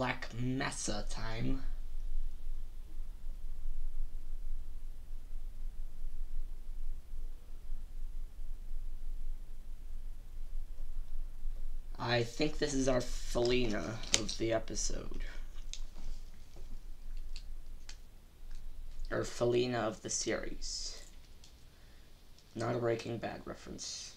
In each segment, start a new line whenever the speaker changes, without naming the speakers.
Black Mesa time. I think this is our Felina of the episode. Or Felina of the series. Not a Breaking Bad reference.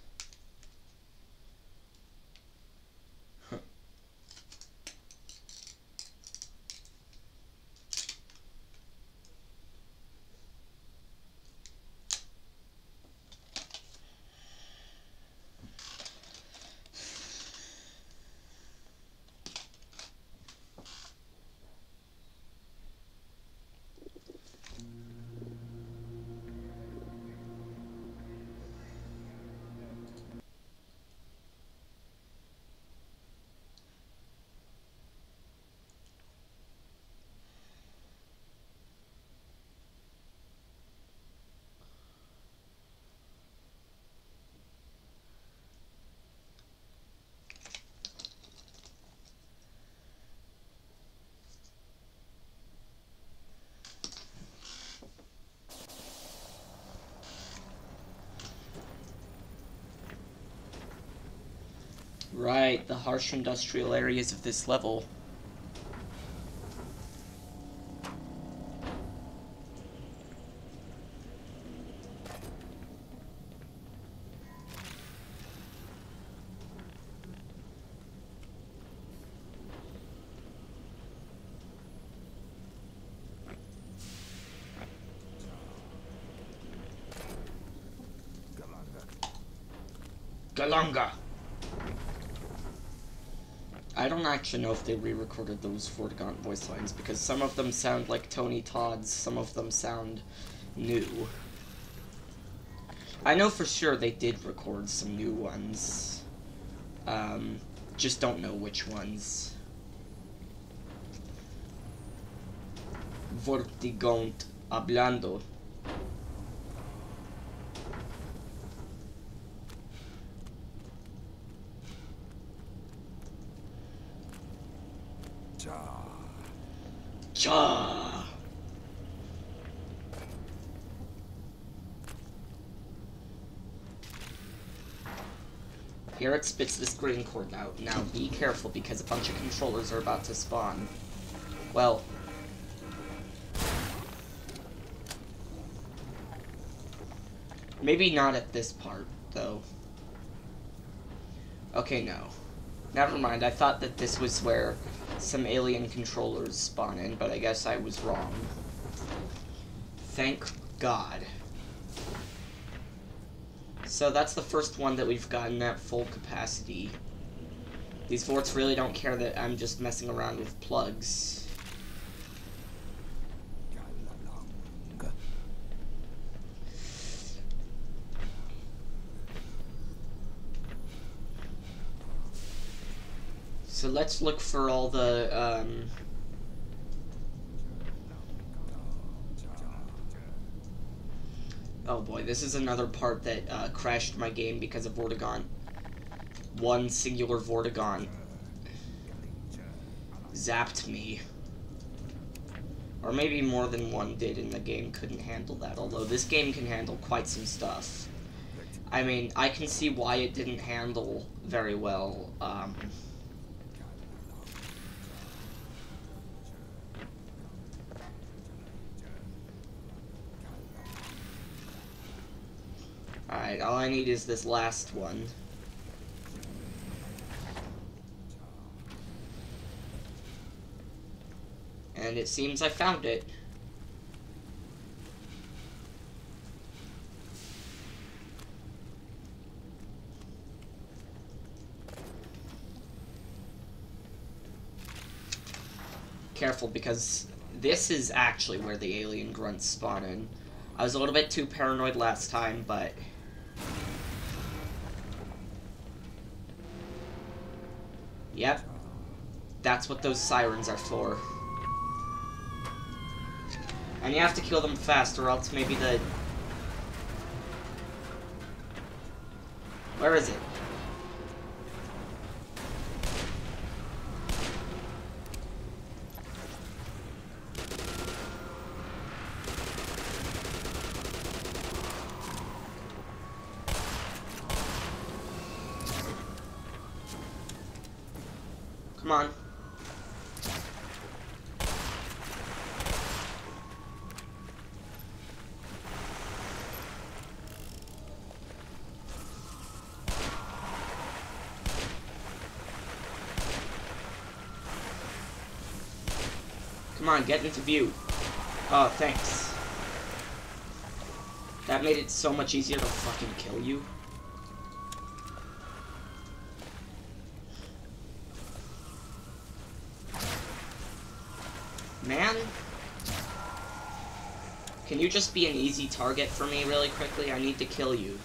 The harsh industrial areas of this level. Galanga. I don't actually know if they re-recorded those Vortigaunt voice lines because some of them sound like Tony Todd's, some of them sound new. I know for sure they did record some new ones. Um, just don't know which ones. Vortigaunt hablando. Cha. Spits this green cord out. Now be careful because a bunch of controllers are about to spawn. Well. Maybe not at this part, though. Okay, no. Never mind, I thought that this was where some alien controllers spawn in, but I guess I was wrong. Thank God. So that's the first one that we've gotten at full capacity. These Vorts really don't care that I'm just messing around with plugs. So let's look for all the, um... Oh boy, this is another part that uh, crashed my game because of Vortigon. One singular Vortigon zapped me. Or maybe more than one did and the game couldn't handle that, although this game can handle quite some stuff. I mean, I can see why it didn't handle very well, um... All I need is this last one. And it seems I found it. Careful, because this is actually where the alien grunts spawn in. I was a little bit too paranoid last time, but... Yep. That's what those sirens are for. And you have to kill them fast, or else maybe the... Where is it? on. Come on, get into view. Oh, thanks. That made it so much easier to fucking kill you. Man? Can you just be an easy target for me really quickly? I need to kill you.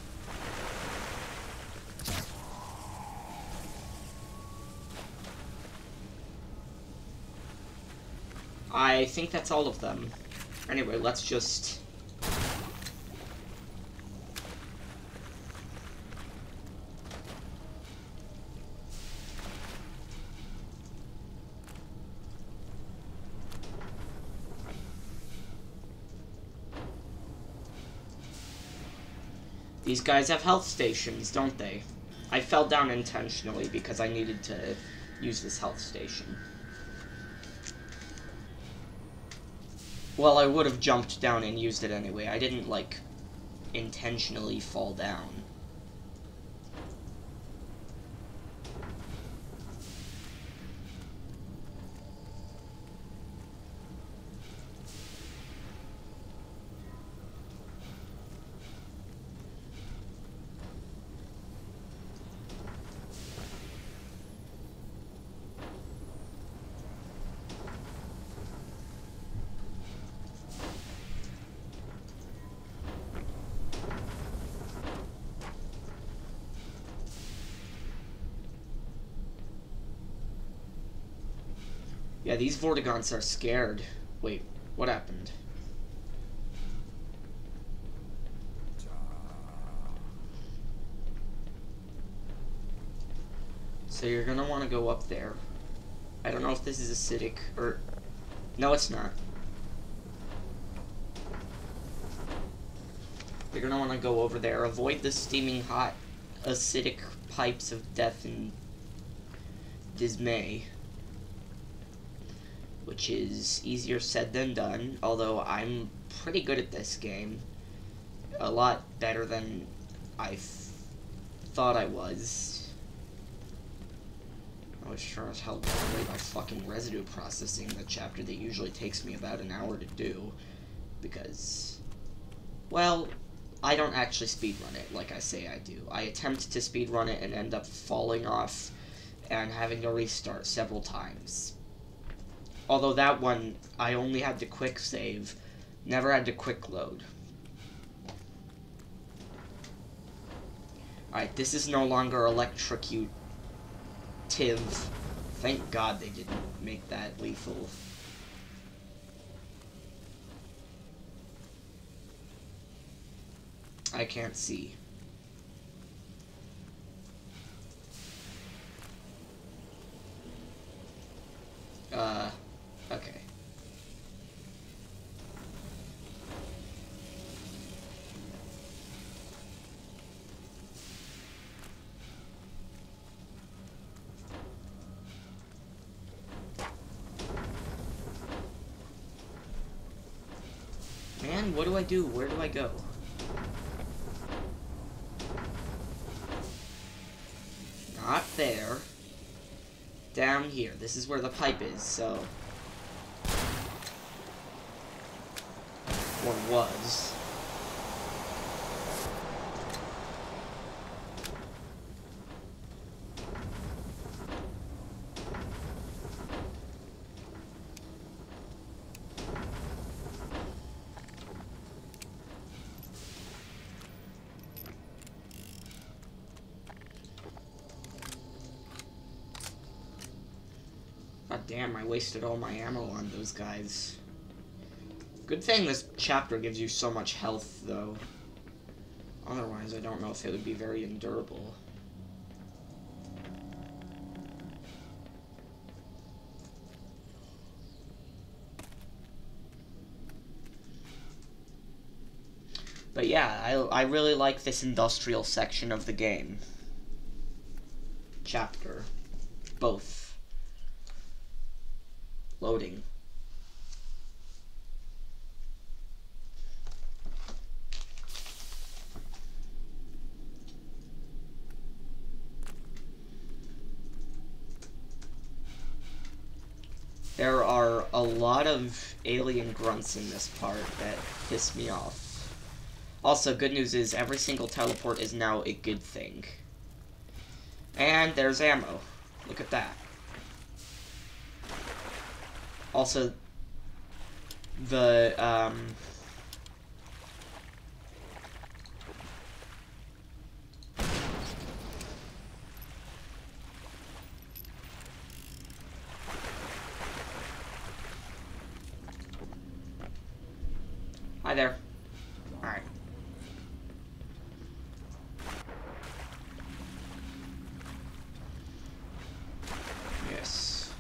I think that's all of them. Anyway, let's just... These guys have health stations, don't they? I fell down intentionally because I needed to use this health station. Well, I would have jumped down and used it anyway. I didn't, like, intentionally fall down. Yeah, these Vortigaunts are scared. Wait, what happened? So you're gonna want to go up there. I don't know if this is acidic or... No, it's not. You're gonna want to go over there. Avoid the steaming hot acidic pipes of death and dismay which is easier said than done, although I'm pretty good at this game. A lot better than I thought I was. I was sure as hell away by fucking residue processing the chapter that usually takes me about an hour to do. Because, well, I don't actually speedrun it like I say I do. I attempt to speedrun it and end up falling off and having to restart several times Although that one, I only had to quick save, never had to quick load. Alright, this is no longer electrocute Tiv. Thank God they didn't make that lethal. I can't see. Uh... Okay. Man, what do I do? Where do I go? Not there. Down here. This is where the pipe is, so... Or was. God damn, I wasted all my ammo on those guys. Good thing this chapter gives you so much health, though. Otherwise, I don't know if it would be very endurable. But yeah, I, I really like this industrial section of the game. Chapter. Both. Loading. There are a lot of alien grunts in this part that piss me off. Also, good news is every single teleport is now a good thing. And there's ammo. Look at that. Also, the, um... Hi there. Alright. Yes.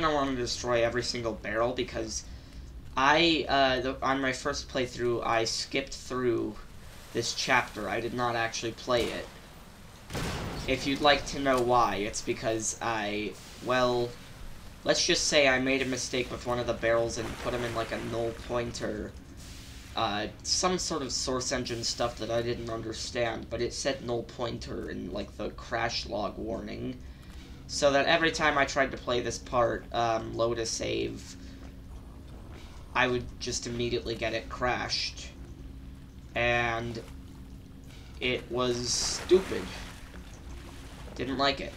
You're gonna want to destroy every single barrel because I, uh, the, on my first playthrough, I skipped through this chapter. I did not actually play it. If you'd like to know why, it's because I, well, let's just say I made a mistake with one of the barrels and put them in like a null pointer uh, some sort of source engine stuff that I didn't understand, but it said null pointer in like the crash log warning. So that every time I tried to play this part, um, load a save, I would just immediately get it crashed. And it was stupid. Didn't like it.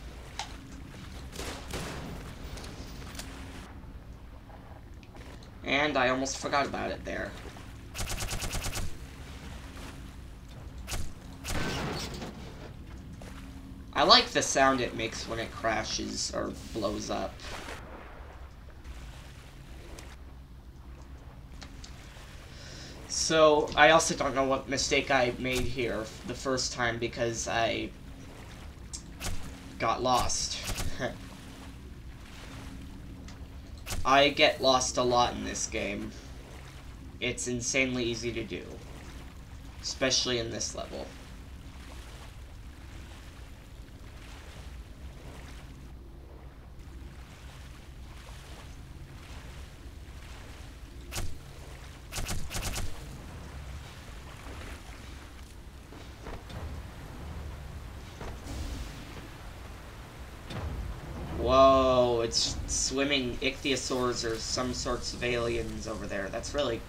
And I almost forgot about it there. I like the sound it makes when it crashes or blows up. So, I also don't know what mistake I made here the first time because I got lost. I get lost a lot in this game. It's insanely easy to do. Especially in this level. Ichthyosaurs or some sorts of aliens over there. That's really...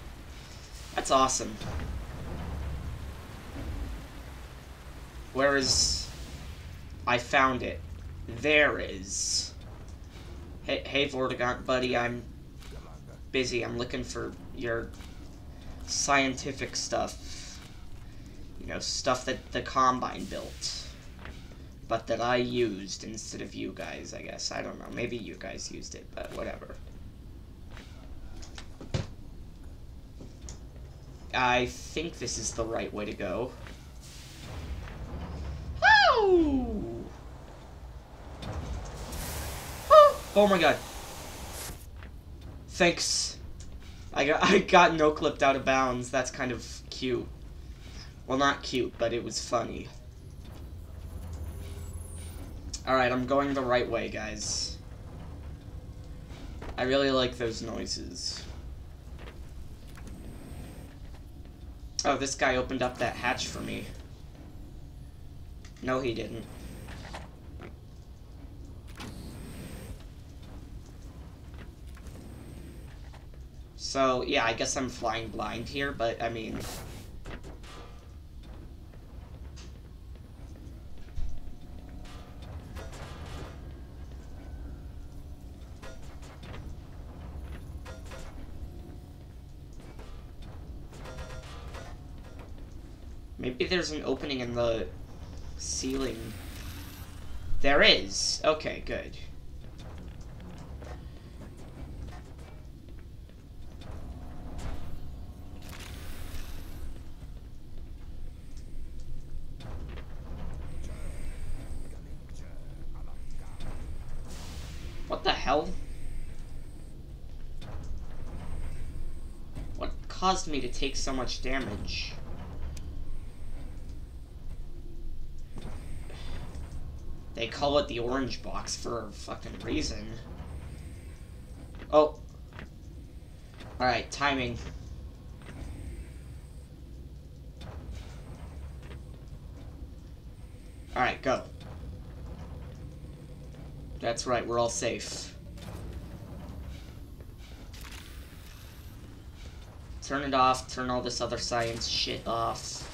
That's awesome. Where is... I found it. There is. Hey, hey Vortigaunt, buddy, I'm busy. I'm looking for your scientific stuff. You know, stuff that the Combine built but that I used instead of you guys, I guess. I don't know. Maybe you guys used it, but whatever. I think this is the right way to go. Oh! Oh my god. Thanks. I got I got no clipped out of bounds. That's kind of cute. Well, not cute, but it was funny. Alright, I'm going the right way, guys. I really like those noises. Oh, this guy opened up that hatch for me. No, he didn't. So, yeah, I guess I'm flying blind here, but, I mean... Maybe there's an opening in the ceiling. There is. Okay, good. What the hell? What caused me to take so much damage? They call it the orange box for a fucking reason. Oh. Alright, timing. Alright, go. That's right, we're all safe. Turn it off, turn all this other science shit off.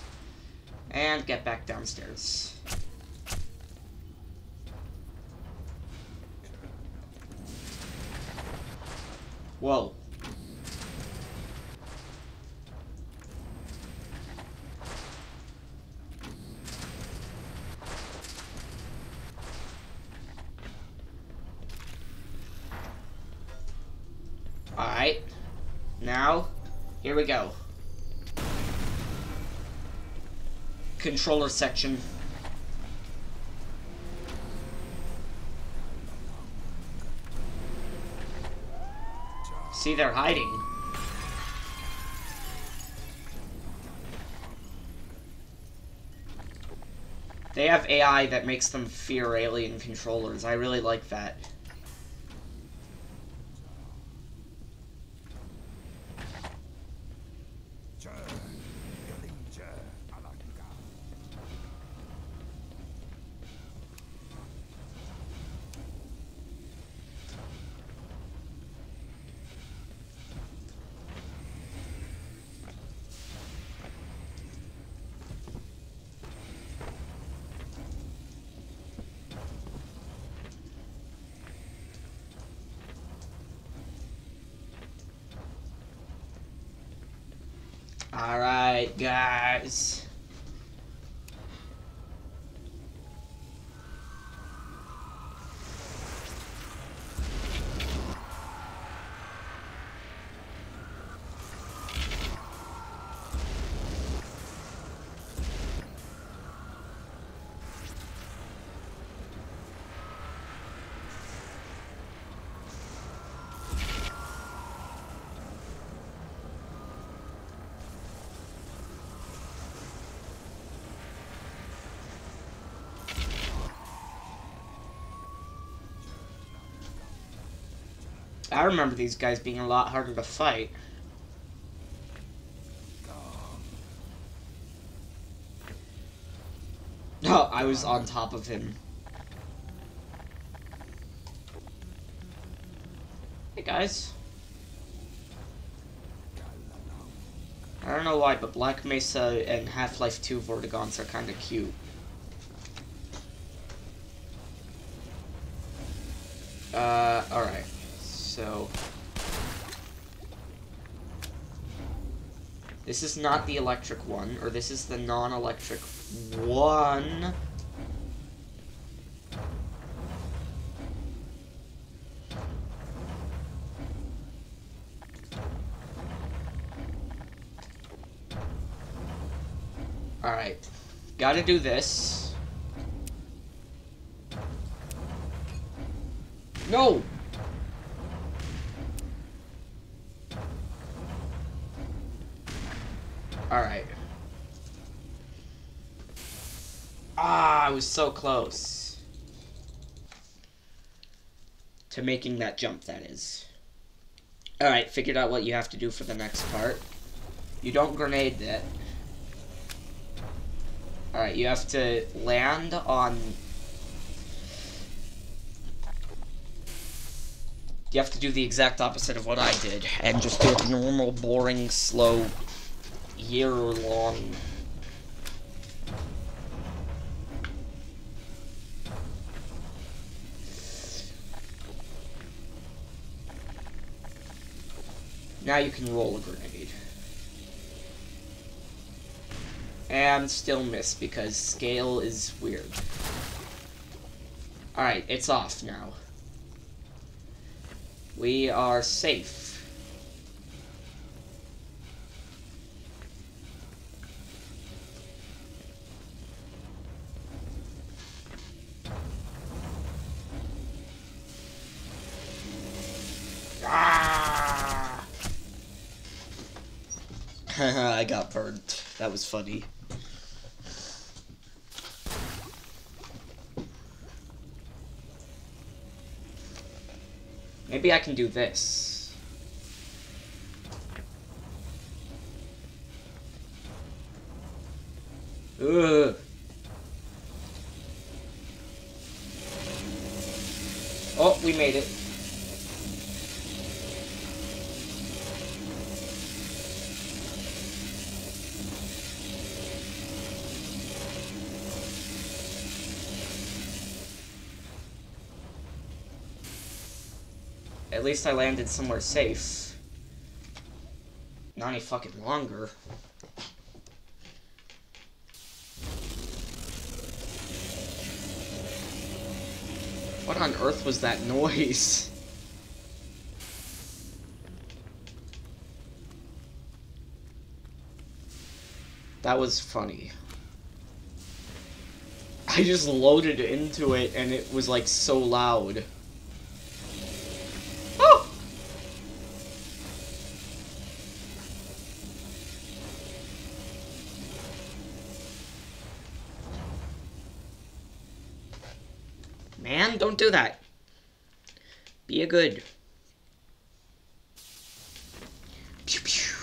And get back downstairs. Whoa. Alright. Now, here we go. Controller section. See, they're hiding. They have AI that makes them fear alien controllers. I really like that. Alright, guys. I remember these guys being a lot harder to fight. No, I was on top of him. Hey guys. I don't know why, but Black Mesa and Half-Life 2 Vortigons are kind of cute. Uh, alright. So... This is not the electric one, or this is the non-electric one. Alright. Gotta do this. No! So close. To making that jump, that is. Alright, figured out what you have to do for the next part. You don't grenade that. Alright, you have to land on... You have to do the exact opposite of what I did, and just do a normal, boring, slow, year-long... Now you can roll a grenade. And still miss because scale is weird. Alright, it's off now. We are safe. funny. Maybe I can do this. Ugh. Least I landed somewhere safe. Not any fucking longer. What on earth was that noise? That was funny. I just loaded into it and it was like so loud. Do that. Be a good. Pew, pew.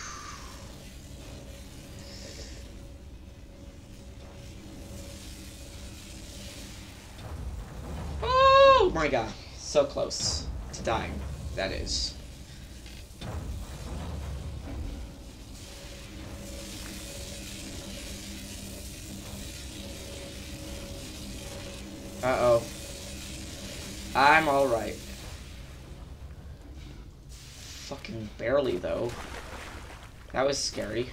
Oh my god. So close to dying. That is. Uh-oh. I'm alright. Fucking barely, though. That was scary.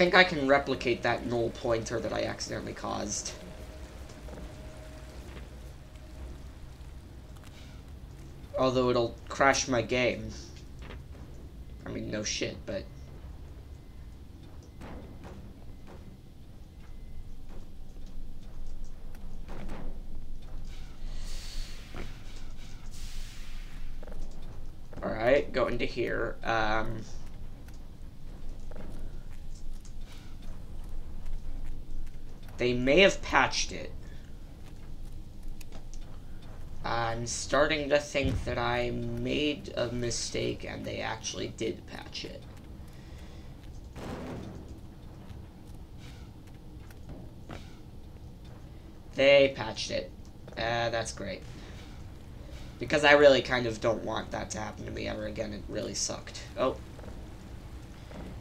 Think I can replicate that null pointer that I accidentally caused. Although it'll crash my game. I mean, no shit, but... Alright, go into here. Um... They may have patched it. I'm starting to think that I made a mistake and they actually did patch it. They patched it. Uh, that's great. Because I really kind of don't want that to happen to me ever again. It really sucked. Oh.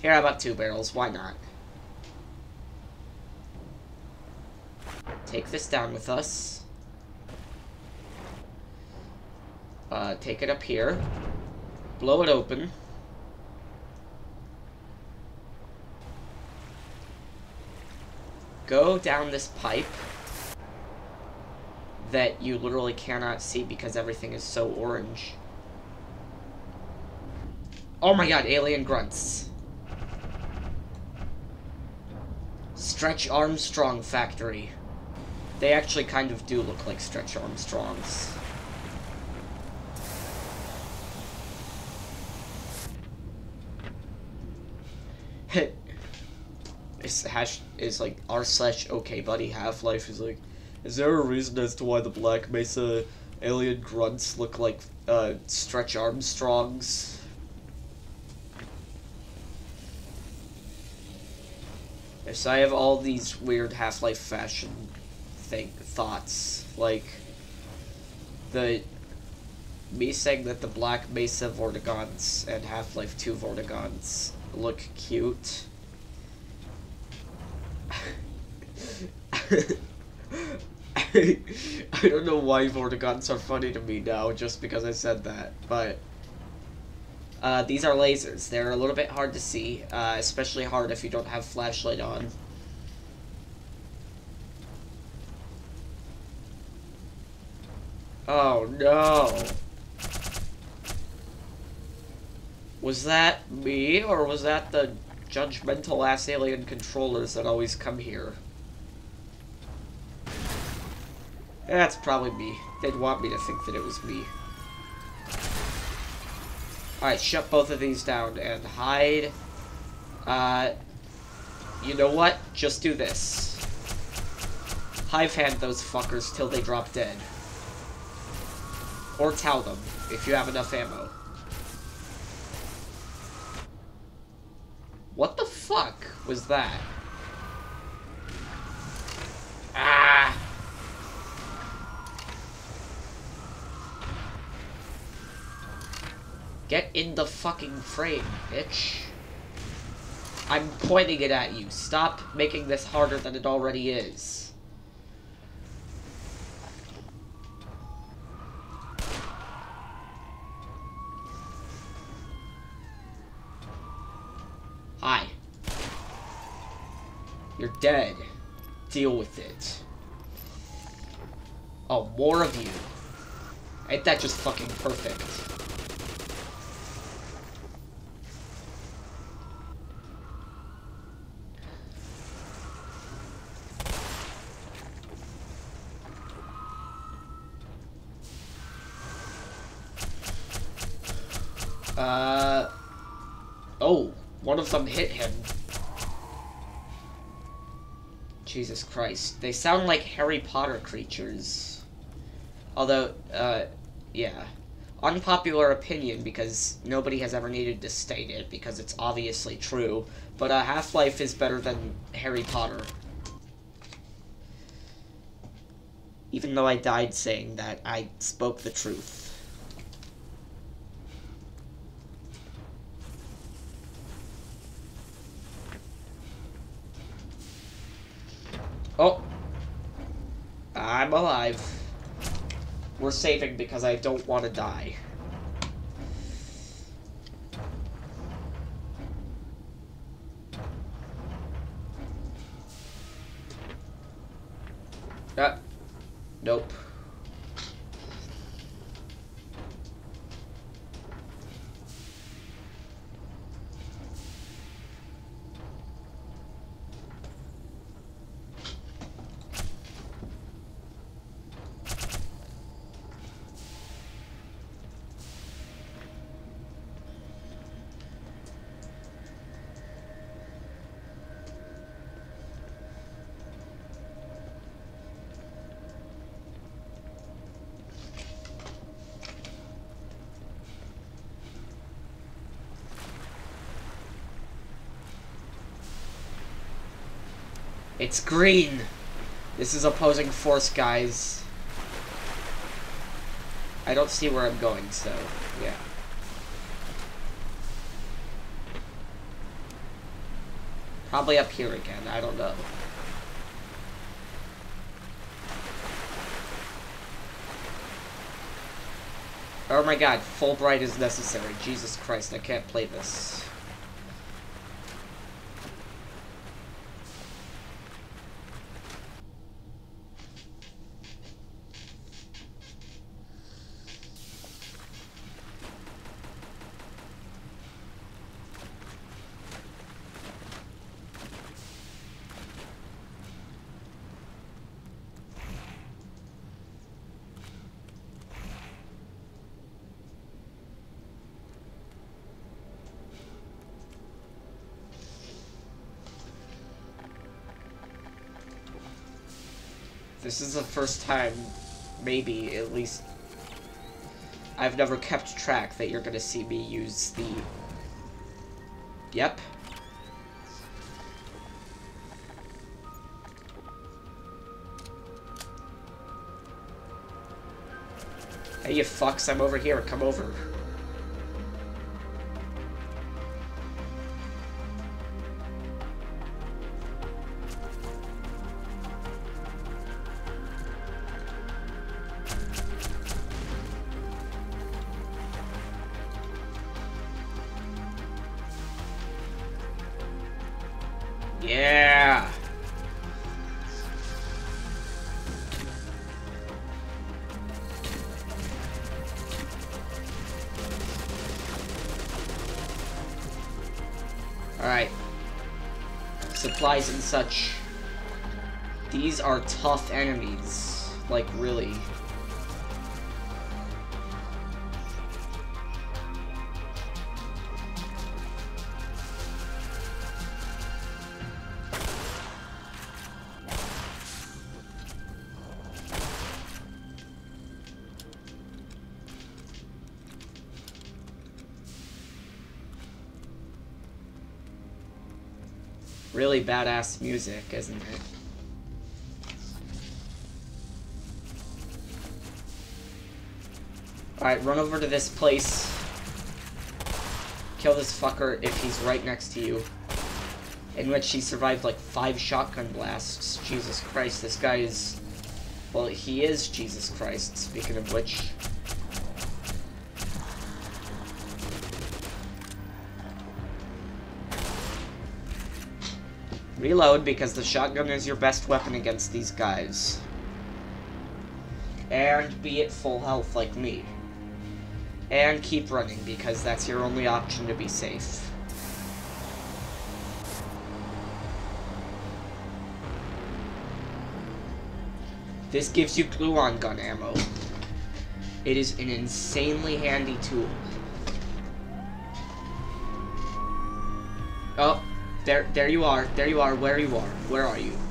Here, how about two barrels? Why not? Take this down with us. Uh, take it up here. Blow it open. Go down this pipe that you literally cannot see because everything is so orange. Oh my god, alien grunts. Stretch Armstrong Factory. They actually kind of do look like Stretch Armstrongs. it's hash is like r slash okay buddy Half Life is like, is there a reason as to why the Black Mesa alien grunts look like uh, Stretch Armstrongs? Yes, I have all these weird Half Life fashion think thoughts like the me saying that the Black Mesa Vortigons and Half Life Two Vortigons look cute. I, don't know why Vortigons are funny to me now, just because I said that, but... Uh, these are lasers. They're a little bit hard to see, uh, especially hard if you don't have flashlight on. Oh no. Was that me, or was that the judgmental ass alien controllers that always come here? That's probably me. They'd want me to think that it was me. Alright, shut both of these down and hide. Uh, you know what? Just do this. Hive hand those fuckers till they drop dead. Or tell them, if you have enough ammo. What the fuck was that? Ah! Get in the fucking frame, bitch. I'm pointing it at you. Stop making this harder than it already is. Hi. You're dead. Deal with it. Oh, more of you. Ain't that just fucking perfect? Uh, one of them hit him. Jesus Christ. They sound like Harry Potter creatures. Although, uh, yeah. Unpopular opinion because nobody has ever needed to state it because it's obviously true. But uh, Half-Life is better than Harry Potter. Even though I died saying that, I spoke the truth. I'm alive. We're saving because I don't want to die. Uh, nope. It's green. This is opposing force, guys. I don't see where I'm going, so, yeah. Probably up here again, I don't know. Oh my god, Fullbright is necessary. Jesus Christ, I can't play this. This is the first time, maybe, at least, I've never kept track that you're gonna see me use the... Yep. Hey, you fucks, I'm over here. Come over. Yeah. Alright. Supplies and such. These are tough enemies. Like, really. Badass music, isn't it? Alright, run over to this place. Kill this fucker if he's right next to you. In which he survived like five shotgun blasts. Jesus Christ, this guy is... Well, he is Jesus Christ, speaking of which. Reload, because the shotgun is your best weapon against these guys. And be at full health like me. And keep running, because that's your only option to be safe. This gives you gluon gun ammo. It is an insanely handy tool. There, there you are. There you are. Where you are. Where are you?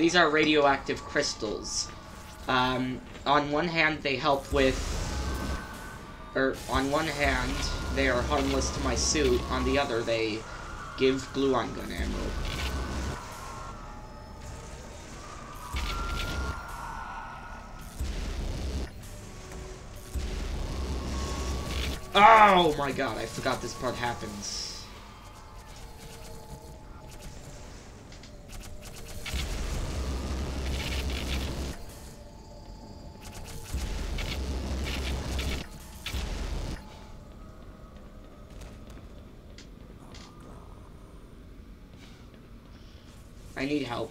These are radioactive crystals. Um, on one hand, they help with... Or, on one hand, they are harmless to my suit. On the other, they give gluon gun ammo. Oh my god, I forgot this part happens. Need help.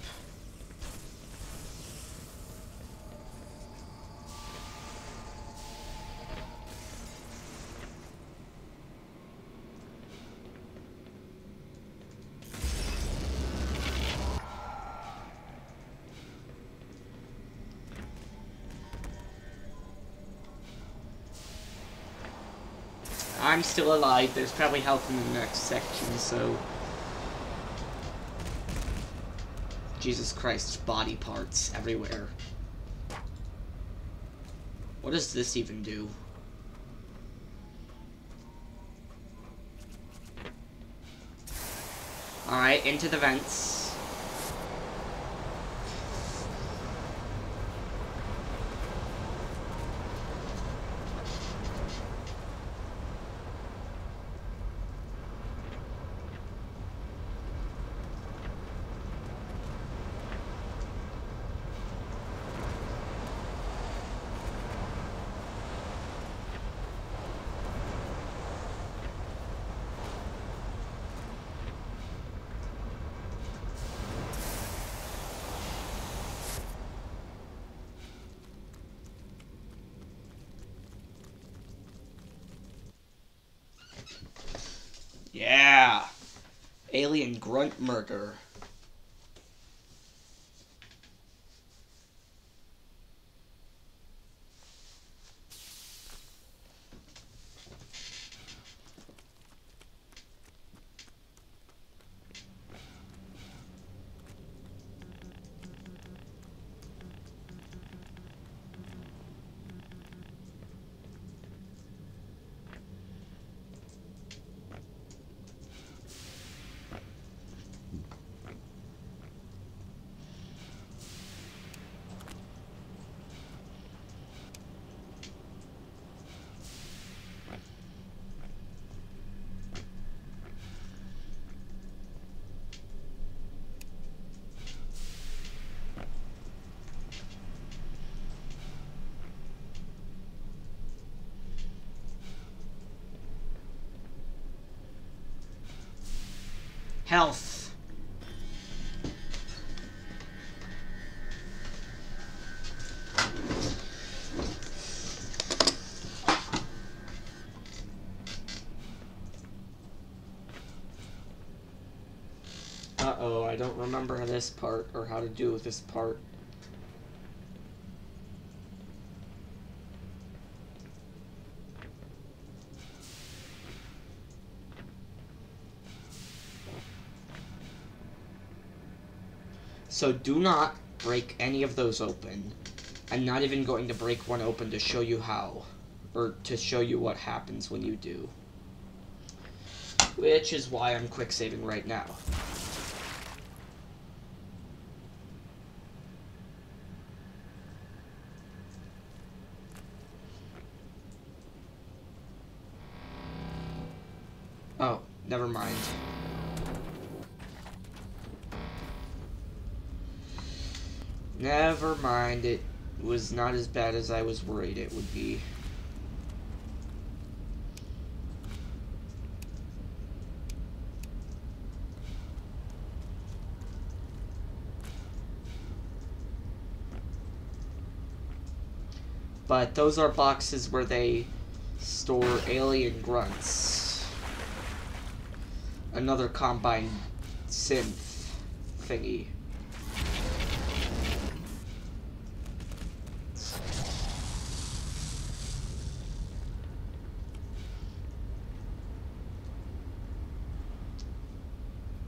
I'm still alive. There's probably help in the next section, so... Jesus Christ, body parts everywhere. What does this even do? Alright, into the vents. Yeah. Alien grunt murder. Don't remember this part or how to do with this part. So do not break any of those open. I'm not even going to break one open to show you how. Or to show you what happens when you do. Which is why I'm quick saving right now. Oh, never mind. Never mind, it was not as bad as I was worried it would be. But those are boxes where they store alien grunts. Another combine synth thingy.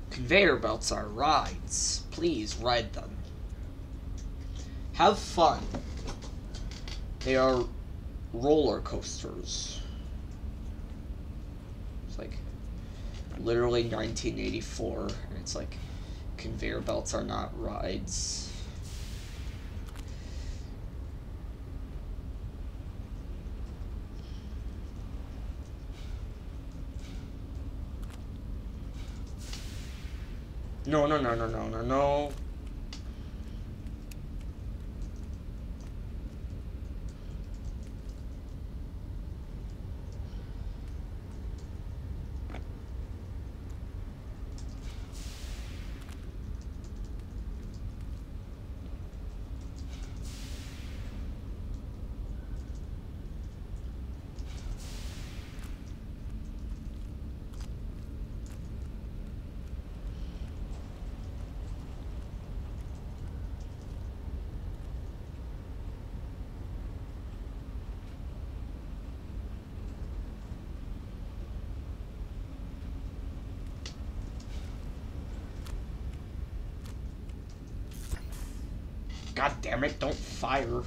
Conveyor belts are rides. Please ride them. Have fun. They are roller coasters. It's like literally 1984, and it's like conveyor belts are not rides. No, no, no, no, no, no, no. God damn it, don't fire.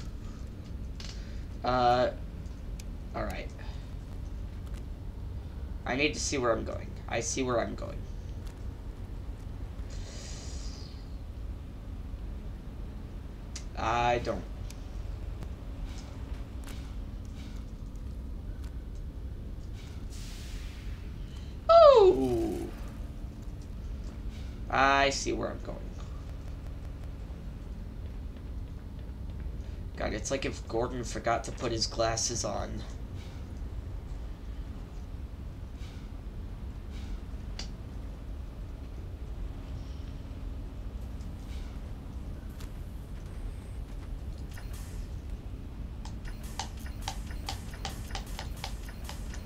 Uh, alright. I need to see where I'm going. I see where I'm going. I don't. Oh! I see where I'm going. God, it's like if Gordon forgot to put his glasses on.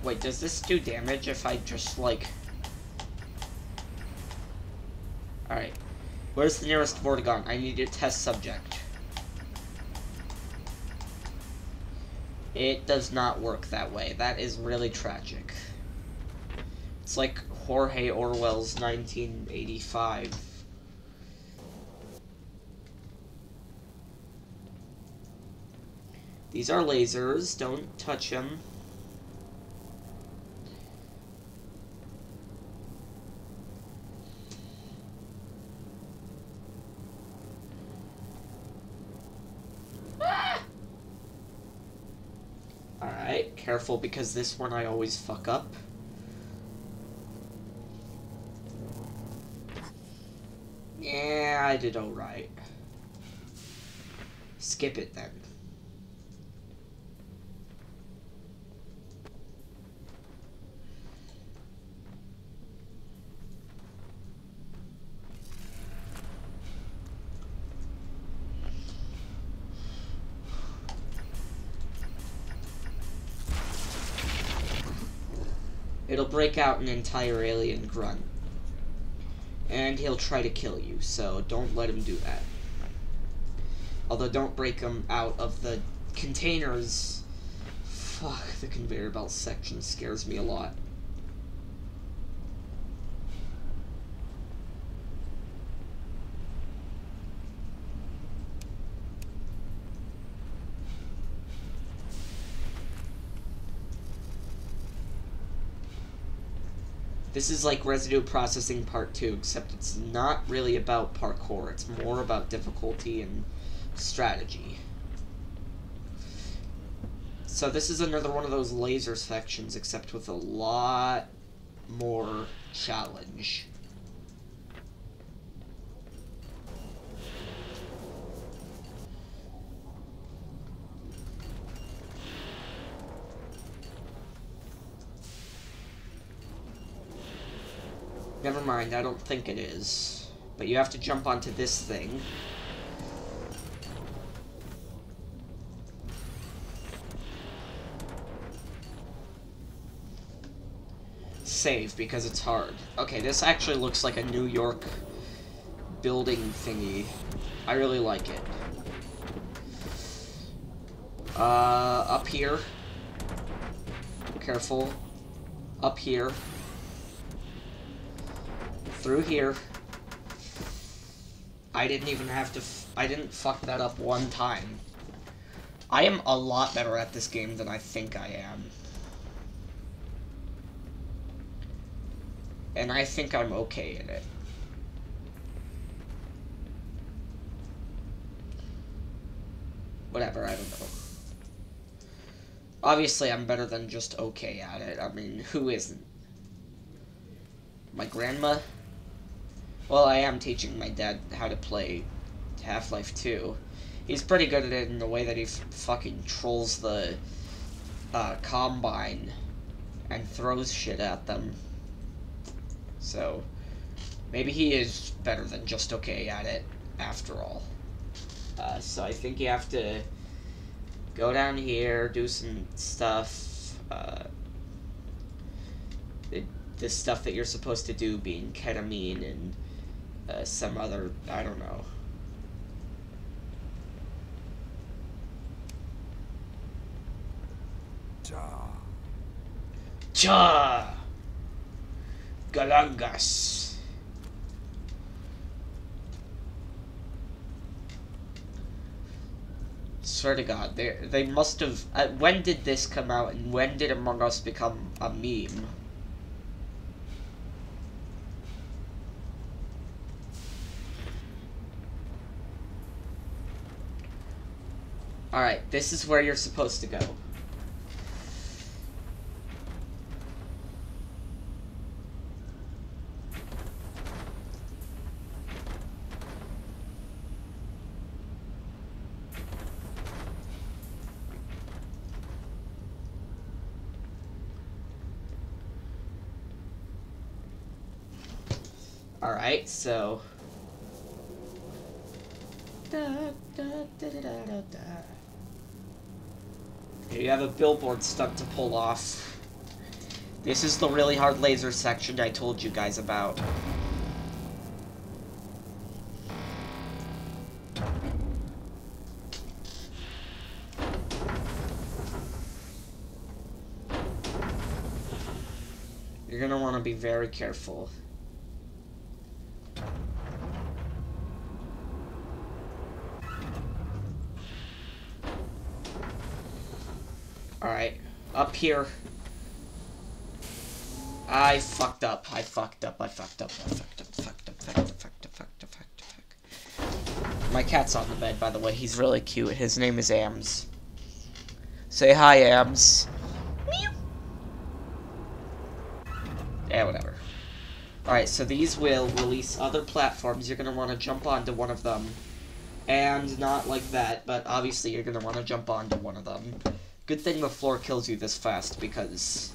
Wait, does this do damage if I just, like... Alright. Where's the nearest Vortigaunt? I need a test subject. It does not work that way. That is really tragic. It's like Jorge Orwell's 1985. These are lasers. Don't touch them. Careful because this one I always fuck up. Yeah, I did alright. Skip it then. it'll break out an entire alien grunt. And he'll try to kill you, so don't let him do that. Although don't break him out of the containers. Fuck, the conveyor belt section scares me a lot. This is like residue processing part 2, except it's not really about parkour. It's more about difficulty and strategy. So this is another one of those laser sections, except with a lot more challenge. Mind, I don't think it is. But you have to jump onto this thing. Save, because it's hard. Okay, this actually looks like a New York building thingy. I really like it. Uh, up here. Careful. Up here through here. I didn't even have to... I didn't fuck that up one time. I am a lot better at this game than I think I am. And I think I'm okay in it. Whatever, I don't know. Obviously, I'm better than just okay at it. I mean, who isn't? My grandma? Well, I am teaching my dad how to play Half-Life 2. He's pretty good at it in the way that he fucking trolls the uh, Combine and throws shit at them. So, maybe he is better than just okay at it, after all. Uh, so I think you have to go down here, do some stuff. Uh, the, the stuff that you're supposed to do being ketamine and uh, some other, I don't know. Ja. Ja. Galangas. Swear to God, they they must have. Uh, when did this come out, and when did Among Us become a meme? Alright, this is where you're supposed to go. Alright, so... billboard stunt to pull off. This is the really hard laser section I told you guys about. You're gonna want to be very careful. Alright, up here. I fucked up. I fucked up. I fucked up. I fucked up. Fucked up. Fucked up. Fucked up. Fucked up. Fucked up. Fucked My cat's on the bed, by the way. He's really cute. His name is Ams. Say hi, Ams. Meow. Yeah, whatever. Alright, so these will release other platforms. You're want to jump onto one of them. And not like that, but obviously you're want to jump onto one of them. Good thing the floor kills you this fast, because...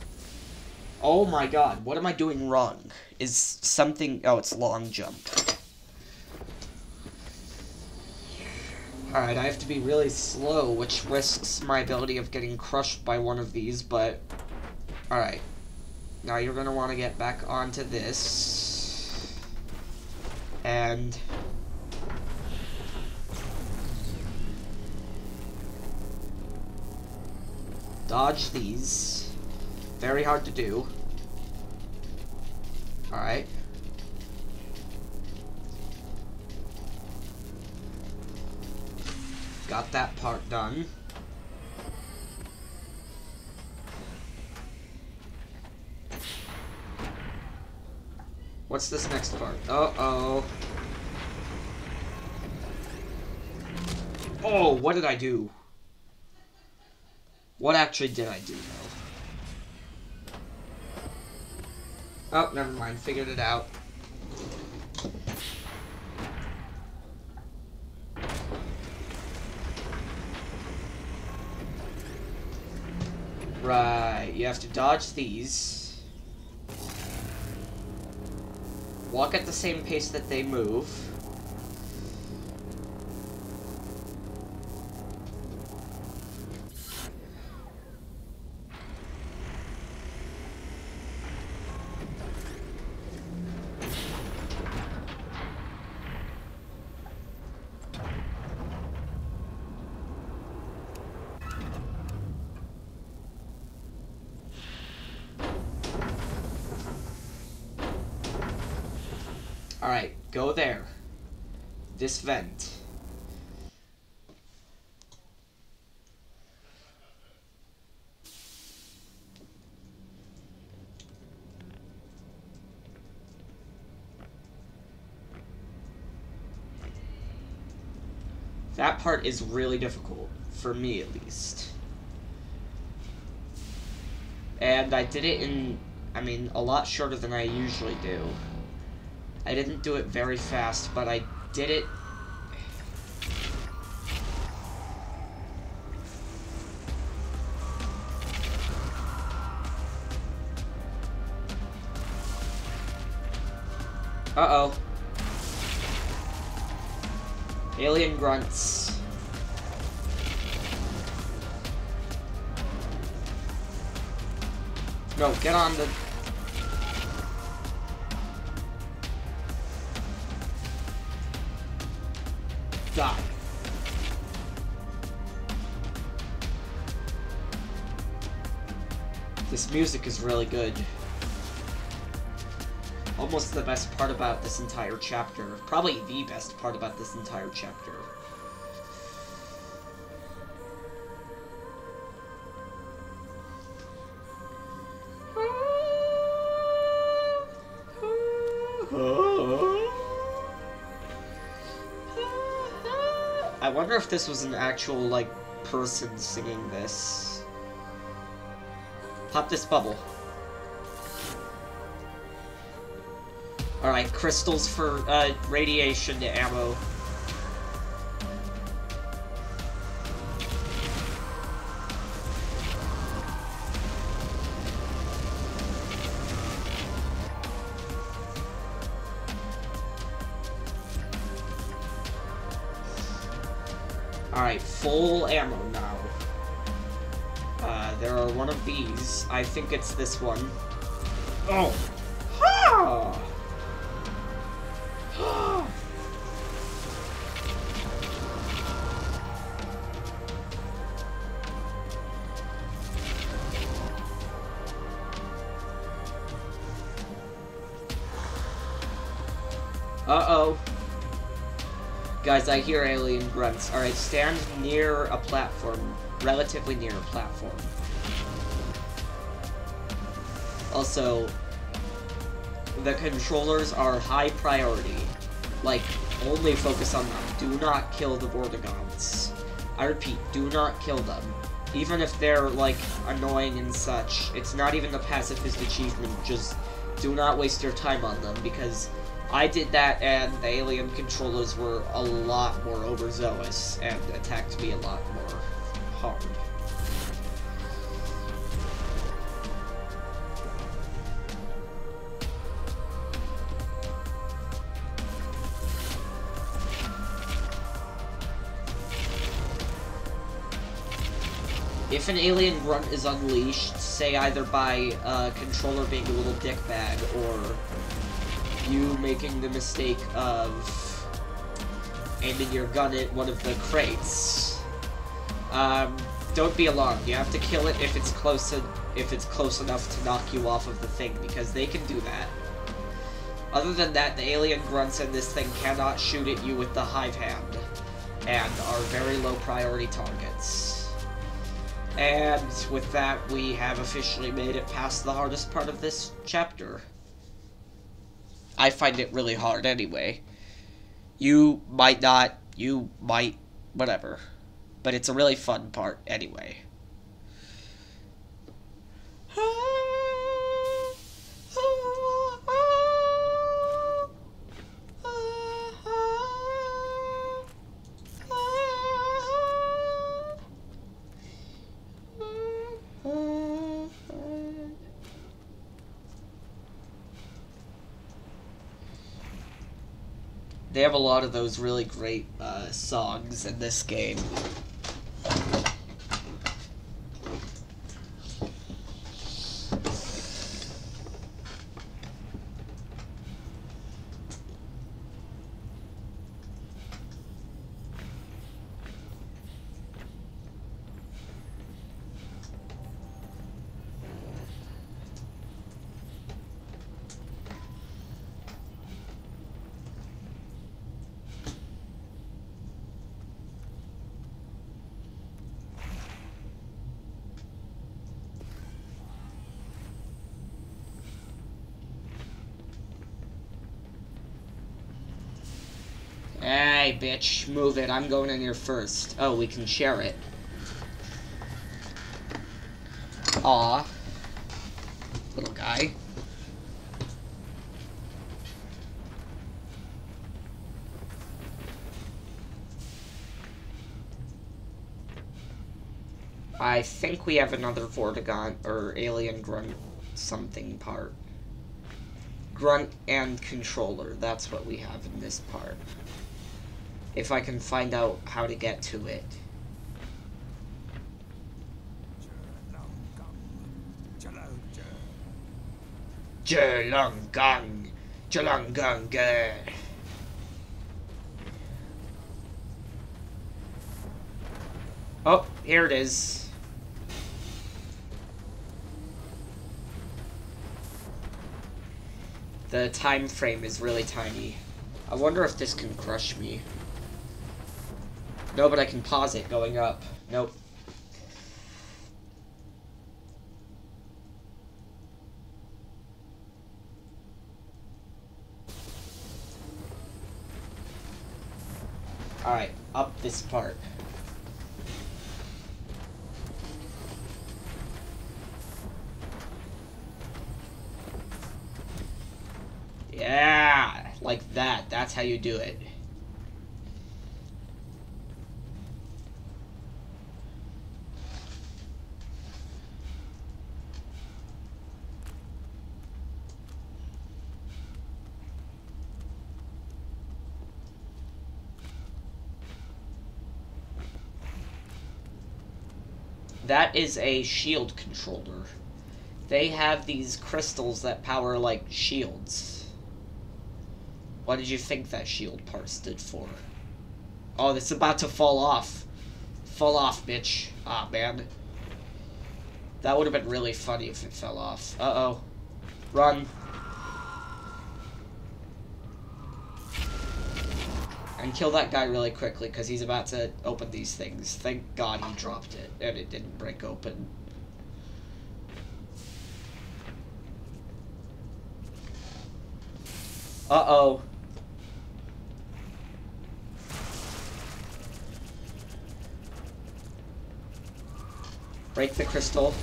Oh my god, what am I doing wrong? Is something... Oh, it's long jump. Alright, I have to be really slow, which risks my ability of getting crushed by one of these, but... Alright. now you're gonna want to get back onto this. And... Dodge these. Very hard to do. Alright. Got that part done. What's this next part? Uh-oh. Oh, what did I do? What actually did I do, though? Oh, never mind. Figured it out. Right, you have to dodge these. Walk at the same pace that they move. This vent. That part is really difficult, for me at least. And I did it in, I mean, a lot shorter than I usually do. I didn't do it very fast, but I did it... grunts. No, get on the die. This music is really good. Almost the best part about this entire chapter. Probably the best part about this entire chapter. Wonder if this was an actual, like, person singing this. Pop this bubble. Alright, crystals for, uh, radiation ammo. Full ammo now. Uh, there are one of these. I think it's this one. Oh! Ha! Uh-oh. Guys, I hear alien grunts. Alright, stand near a platform. Relatively near a platform. Also, the controllers are high priority. Like, only focus on them. Do not kill the Vortigaunts. I repeat, do not kill them. Even if they're, like, annoying and such, it's not even a pacifist achievement, just do not waste your time on them, because I did that and the alien controllers were a lot more overzealous and attacked me a lot more hard. if an alien grunt is unleashed, say either by a controller being a little dickbag or you making the mistake of aiming your gun at one of the crates, um, don't be alarmed. You have to kill it if it's close to, if it's close enough to knock you off of the thing, because they can do that. Other than that, the alien grunts in this thing cannot shoot at you with the hive hand, and are very low priority targets. And with that, we have officially made it past the hardest part of this chapter. I find it really hard anyway. You might not, you might, whatever. But it's a really fun part anyway. Lot of those really great uh, songs in this game. Hey, bitch, move it. I'm going in here first. Oh, we can share it. Aw. Little guy. I think we have another Vortigaunt or Alien Grunt something part. Grunt and Controller, that's what we have in this part if I can find out how to get to it. Jelungang, Jelungang. Oh, here it is. The time frame is really tiny. I wonder if this can crush me. No, but I can pause it going up. Nope. Alright, up this part. Yeah, like that. That's how you do it. That is a shield controller. They have these crystals that power, like, shields. What did you think that shield part stood for? Oh, it's about to fall off. Fall off, bitch. Ah, man. That would have been really funny if it fell off. Uh-oh. Run. And kill that guy really quickly, because he's about to open these things. Thank God he dropped it, and it didn't break open. Uh-oh. Break the crystal.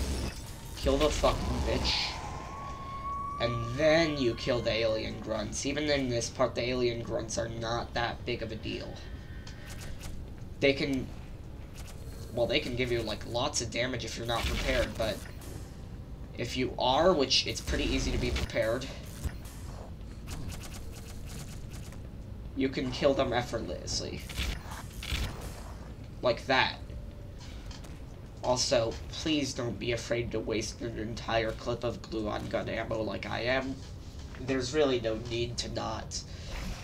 Kill the fucking bitch and then you kill the alien grunts. Even in this part, the alien grunts are not that big of a deal. They can, well, they can give you, like, lots of damage if you're not prepared, but if you are, which it's pretty easy to be prepared, you can kill them effortlessly. Like that. Also, please don't be afraid to waste an entire clip of gluon gun ammo like I am. There's really no need to not.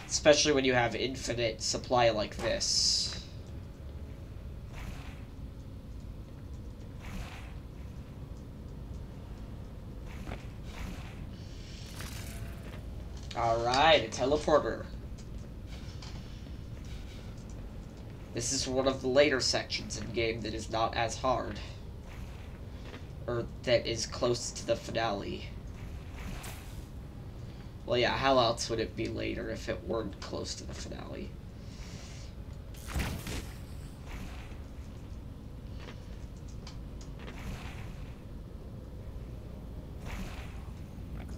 Especially when you have infinite supply like this. Alright, a teleporter. This is one of the later sections in game that is not as hard. Or that is close to the finale. Well, yeah, how else would it be later if it weren't close to the finale?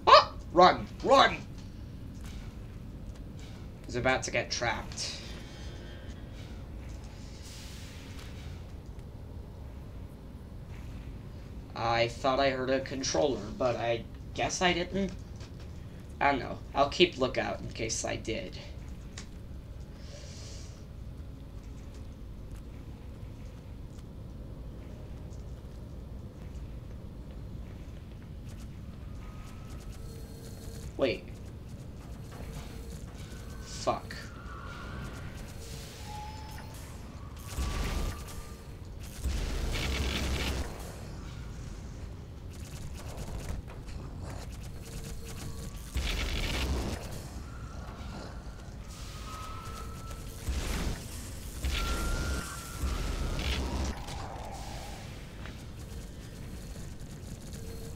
Ah! Run! Run! is about to get trapped. I thought I heard a controller, but I guess I didn't. I don't know. I'll keep lookout in case I did. Wait, fuck.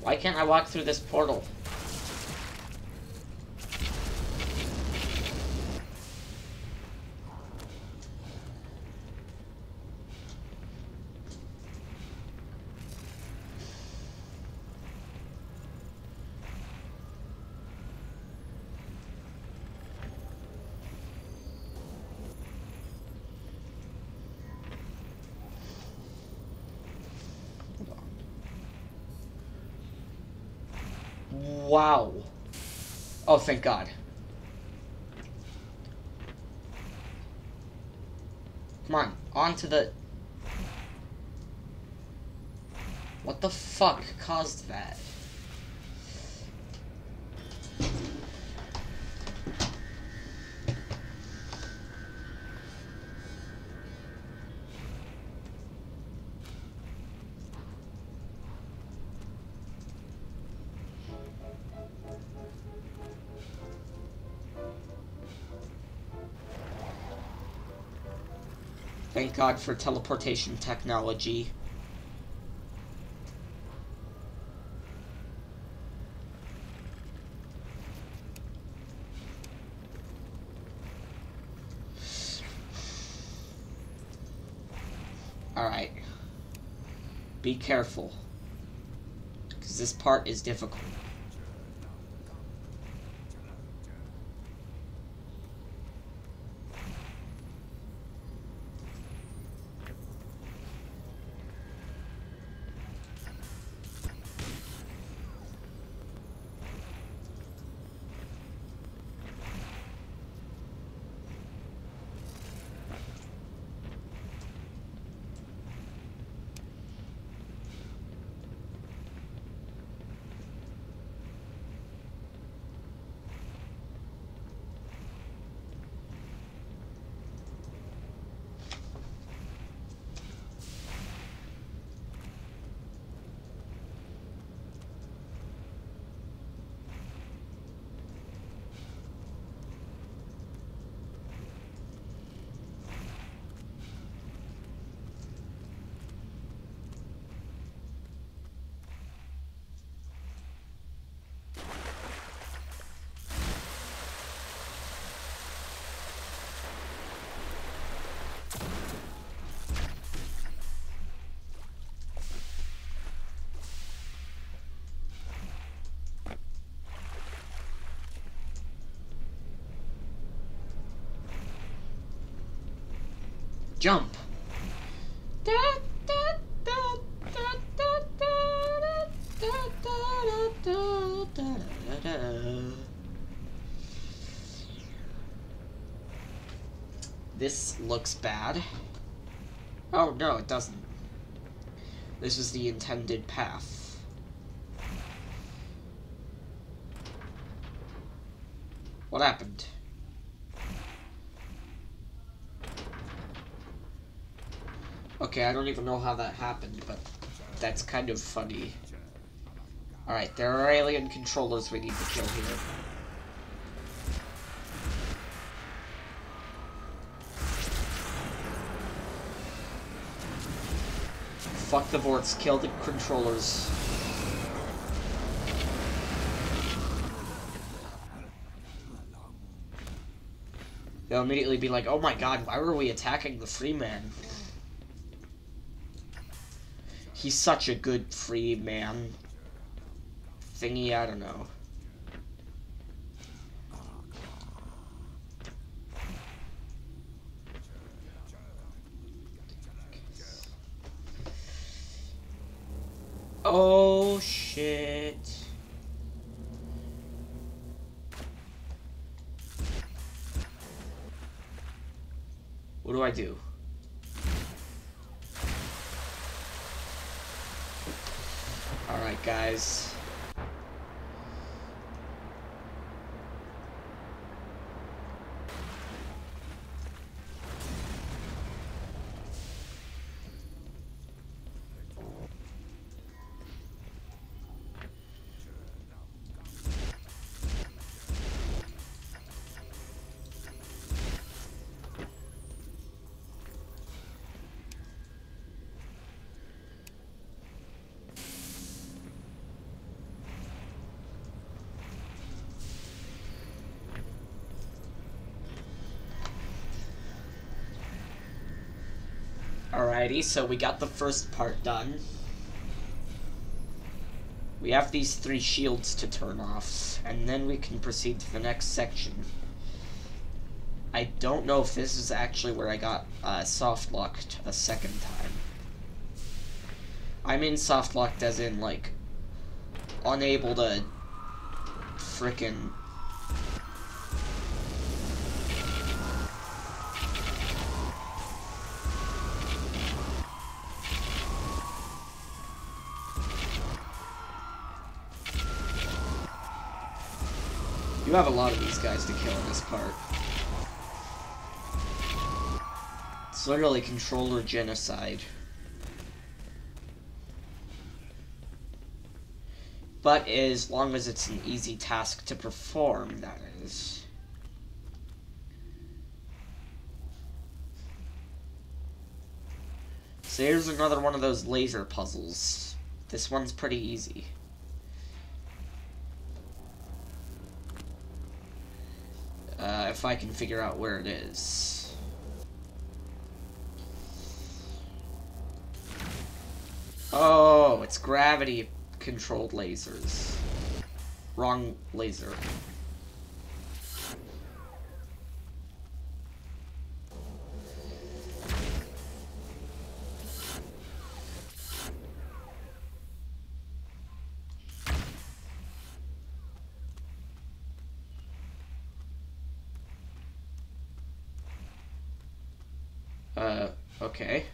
Why can't I walk through this portal? Wow. Oh, thank God. Come on, on to the... What the fuck caused that? God for teleportation technology. Alright. Be careful. Because this part is difficult. This looks bad. Oh, no, it doesn't. This is the intended path. What happened? Okay, I don't even know how that happened, but that's kind of funny. Alright, there are alien controllers we need to kill here. Fuck the Vorts, kill the controllers. They'll immediately be like, oh my god, why were we attacking the Freeman? He's such a good Freeman. Thingy, I don't know. Oh shit. What do I do? Alright, guys. Alrighty, so we got the first part done. We have these three shields to turn off, and then we can proceed to the next section. I don't know if this is actually where I got uh, soft locked a second time. I mean soft locked as in, like, unable to frickin' You have a lot of these guys to kill in this part. It's literally controller genocide. But as long as it's an easy task to perform, that is. So here's another one of those laser puzzles. This one's pretty easy. Uh, if I can figure out where it is. Oh, it's gravity controlled lasers. Wrong laser. Uh, okay.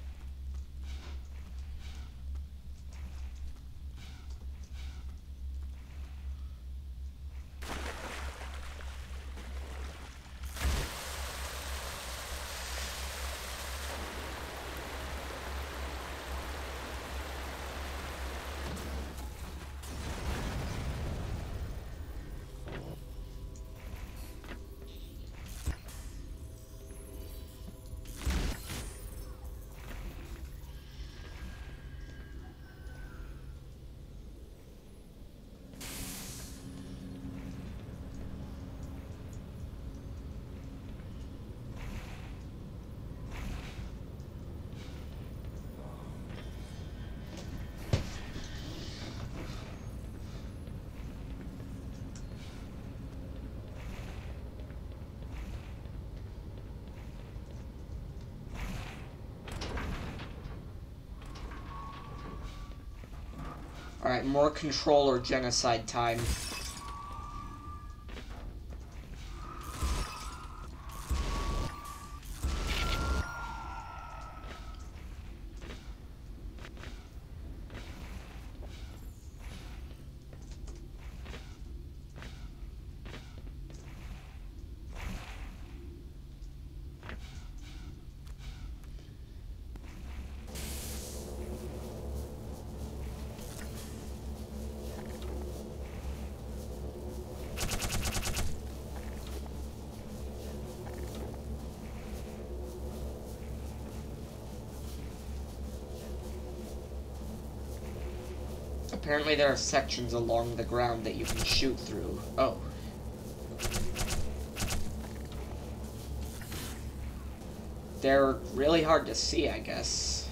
Alright, more controller genocide time. Apparently there are sections along the ground that you can shoot through. Oh. They're really hard to see, I guess.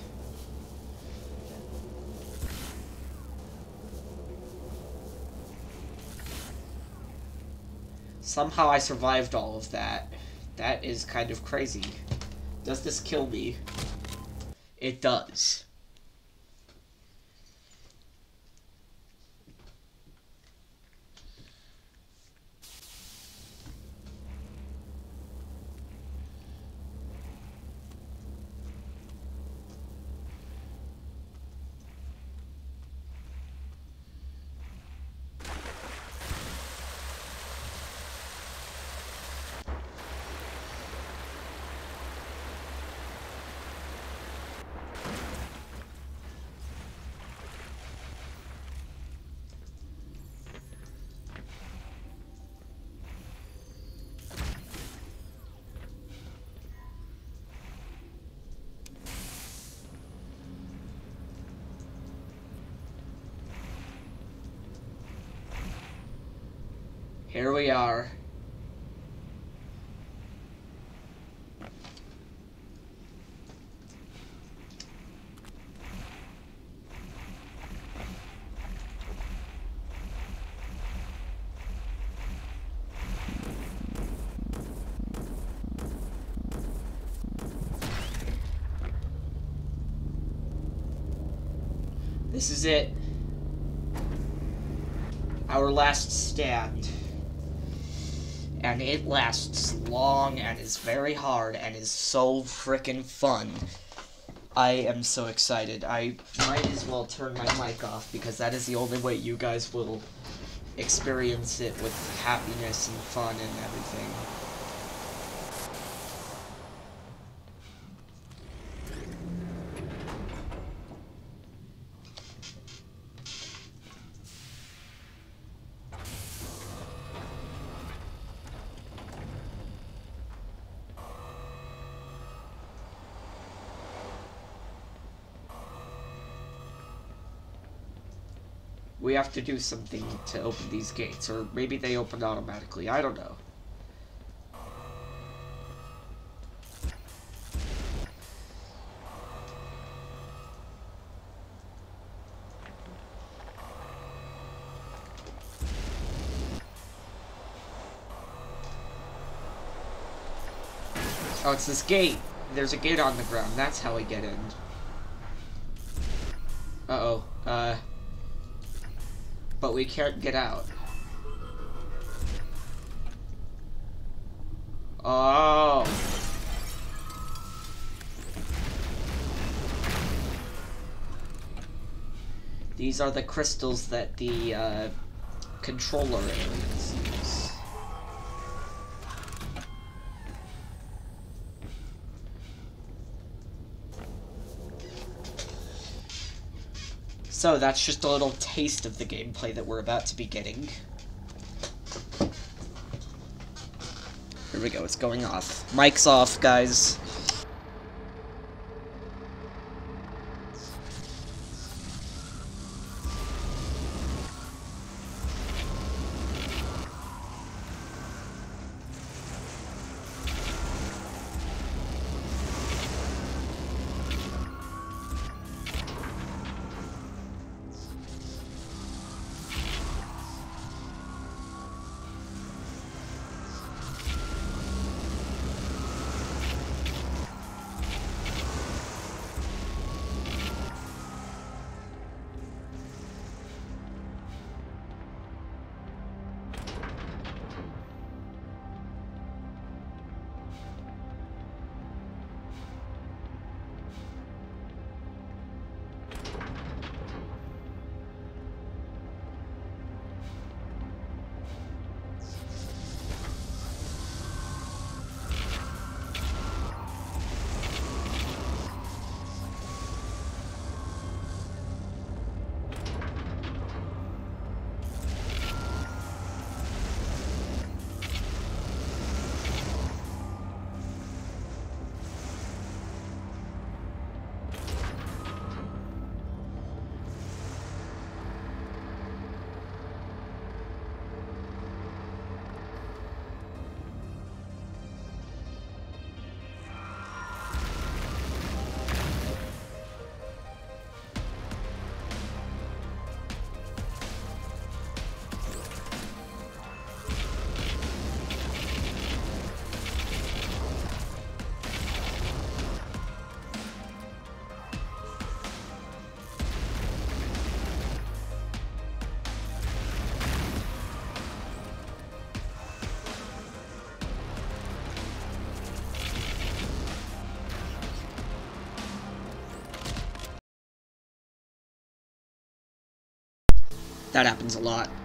Somehow I survived all of that. That is kind of crazy. Does this kill me? It does. Here we are. This is it. Our last stand and it lasts long and is very hard and is so freaking fun. I am so excited. I might as well turn my mic off because that is the only way you guys will experience it with happiness and fun and everything. To do something to open these gates, or maybe they open automatically. I don't know. Oh, it's this gate. There's a gate on the ground. That's how we get in. We can't get out. Oh. These are the crystals that the uh, controller aliens So that's just a little taste of the gameplay that we're about to be getting. Here we go, it's going off. Mic's off, guys. That happens a lot.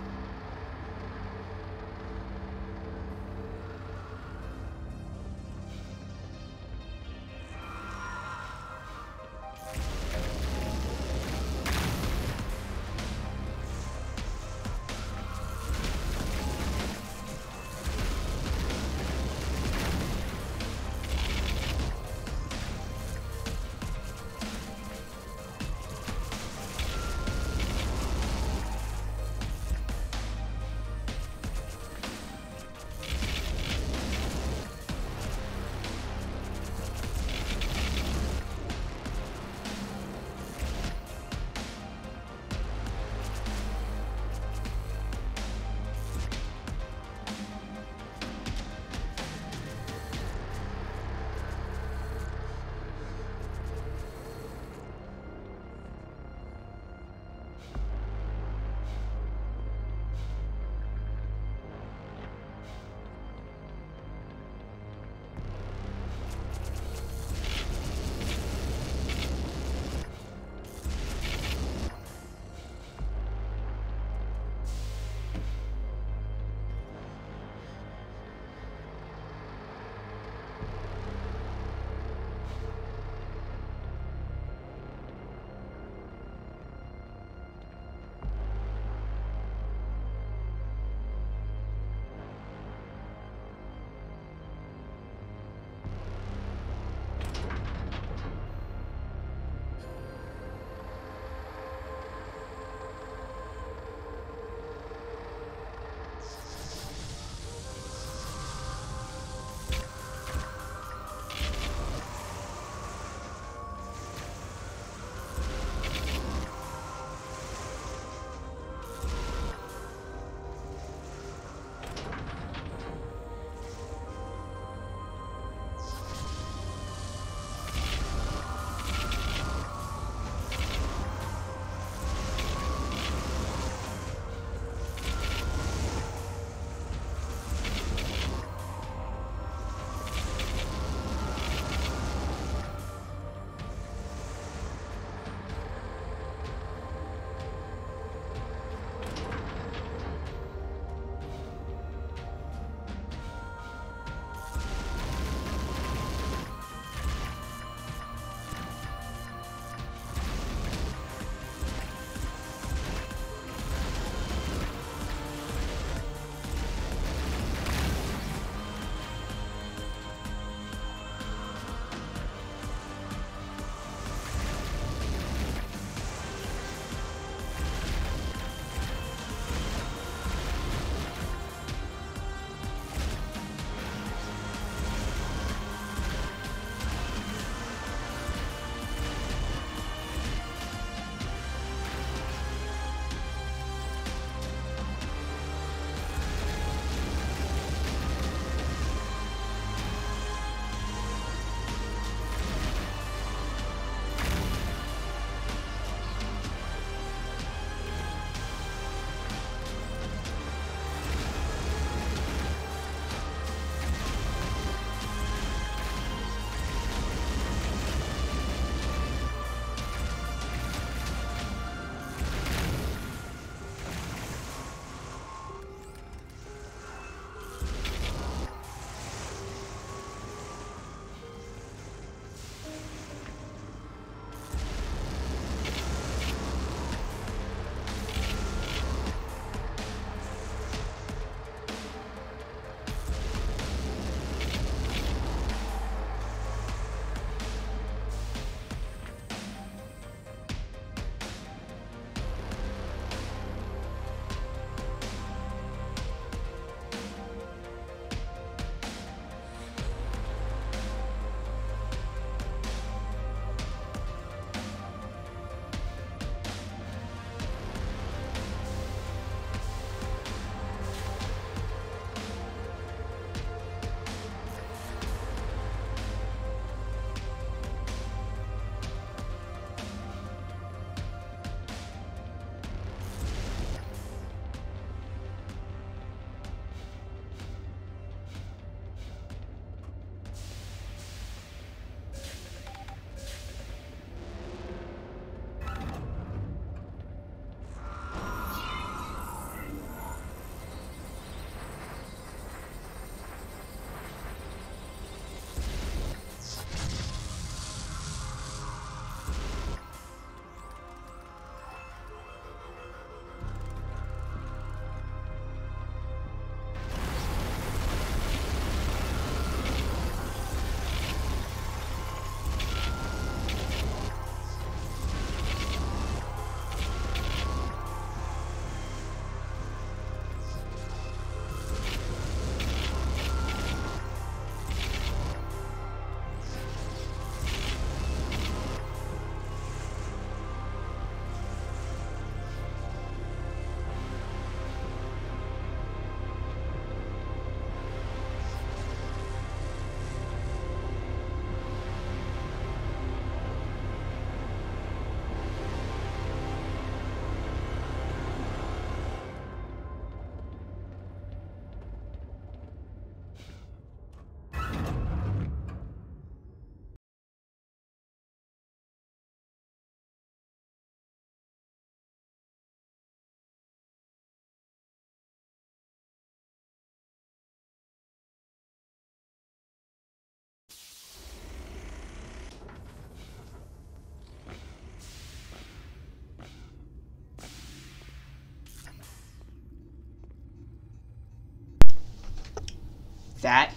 That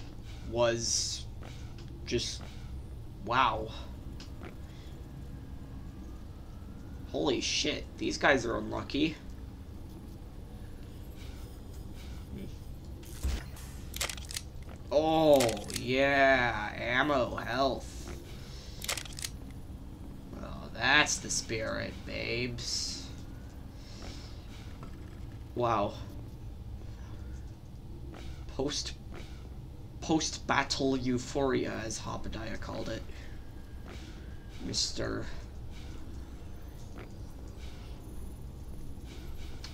was just wow. Holy shit, these guys are unlucky. Oh, yeah, ammo, health. Well, that's the spirit, babes. Wow. Post post-battle euphoria, as Hobbediah called it. Mr.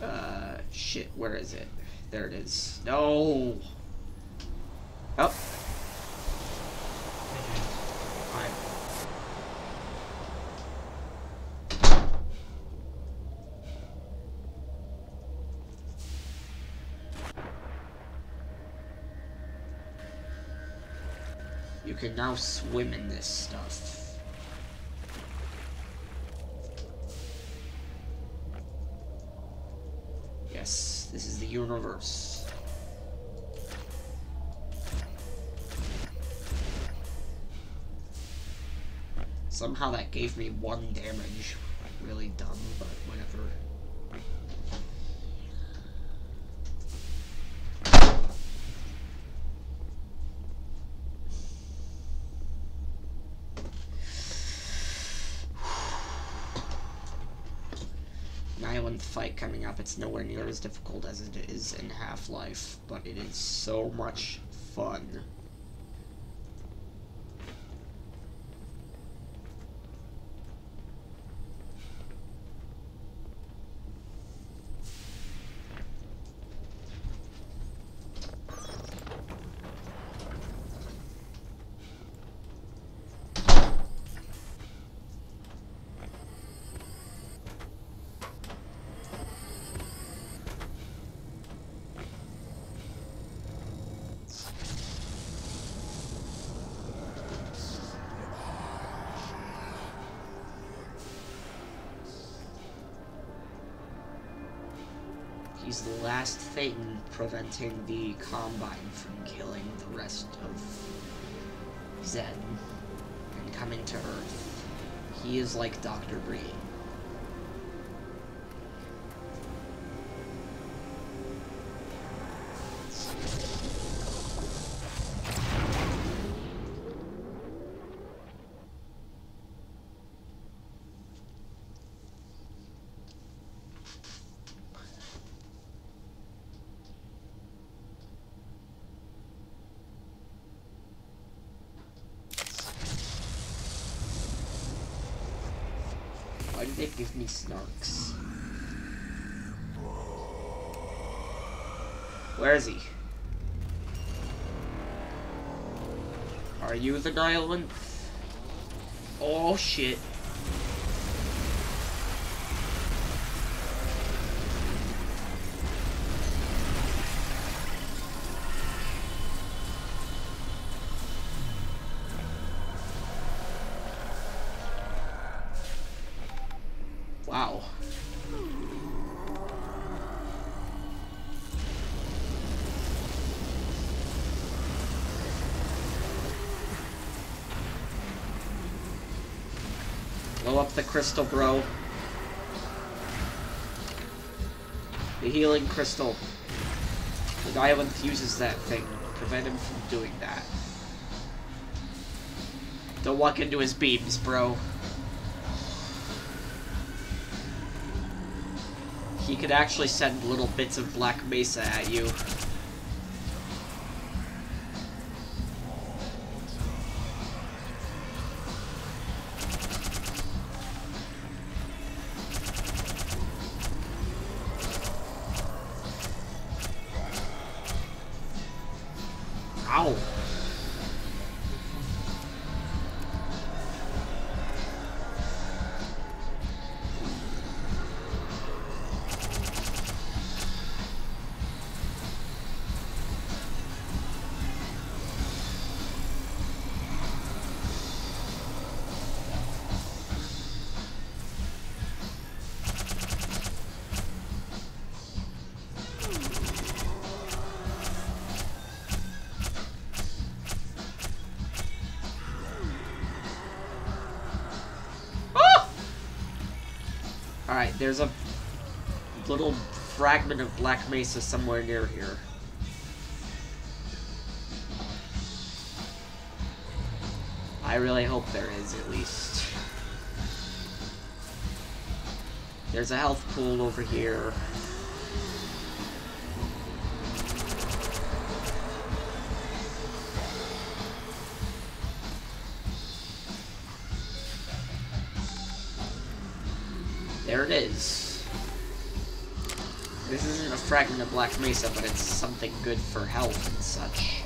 Uh, shit, where is it? There it is. No! Oh. Alright. You can now swim in this stuff. Yes, this is the universe. Somehow that gave me one damage. Really dumb, but whatever. Fight coming up. It's nowhere near as difficult as it is in Half-Life, but it is so much fun. Preventing the Combine from killing the rest of Xen and coming to Earth. He is like Dr. Breen. Give me snarks? Where is he? Are you the Nihilanth? Oh shit. Crystal, bro. The healing crystal. The guy who infuses that thing. Prevent him from doing that. Don't walk into his beams, bro. He could actually send little bits of black mesa at you. There's a little fragment of Black Mesa somewhere near here. I really hope there is, at least. There's a health pool over here. Black Mesa, but it's something good for health and such.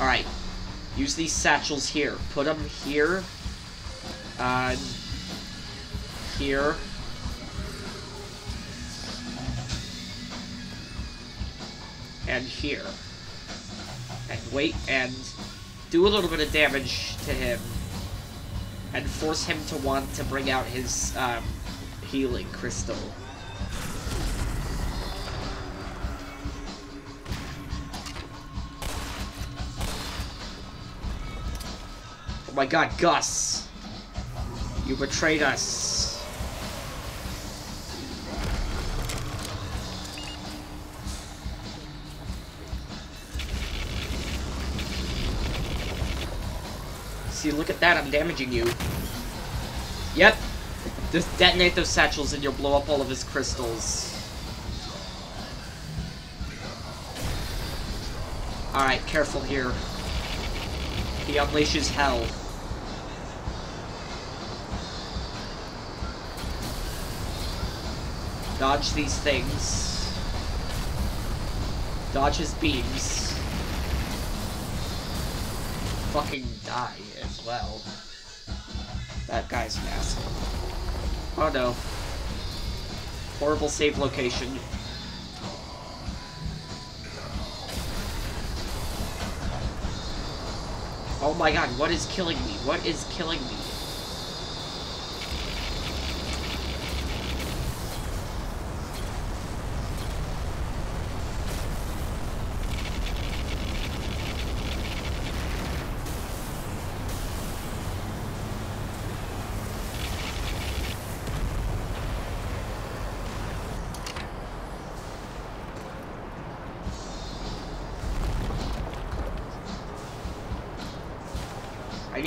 Alright. Use these satchels here. Put them here. Uh, here. And here. And wait and do a little bit of damage to him. And force him to want to bring out his um, healing crystal. Oh my god, Gus! You betrayed us. Look at that, I'm damaging you. Yep. Just detonate those satchels and you'll blow up all of his crystals. Alright, careful here. He unleashes hell. Dodge these things. Dodge his beams. Fucking die as well. That guy's massive. Oh no. Horrible save location. Oh my god, what is killing me? What is killing me?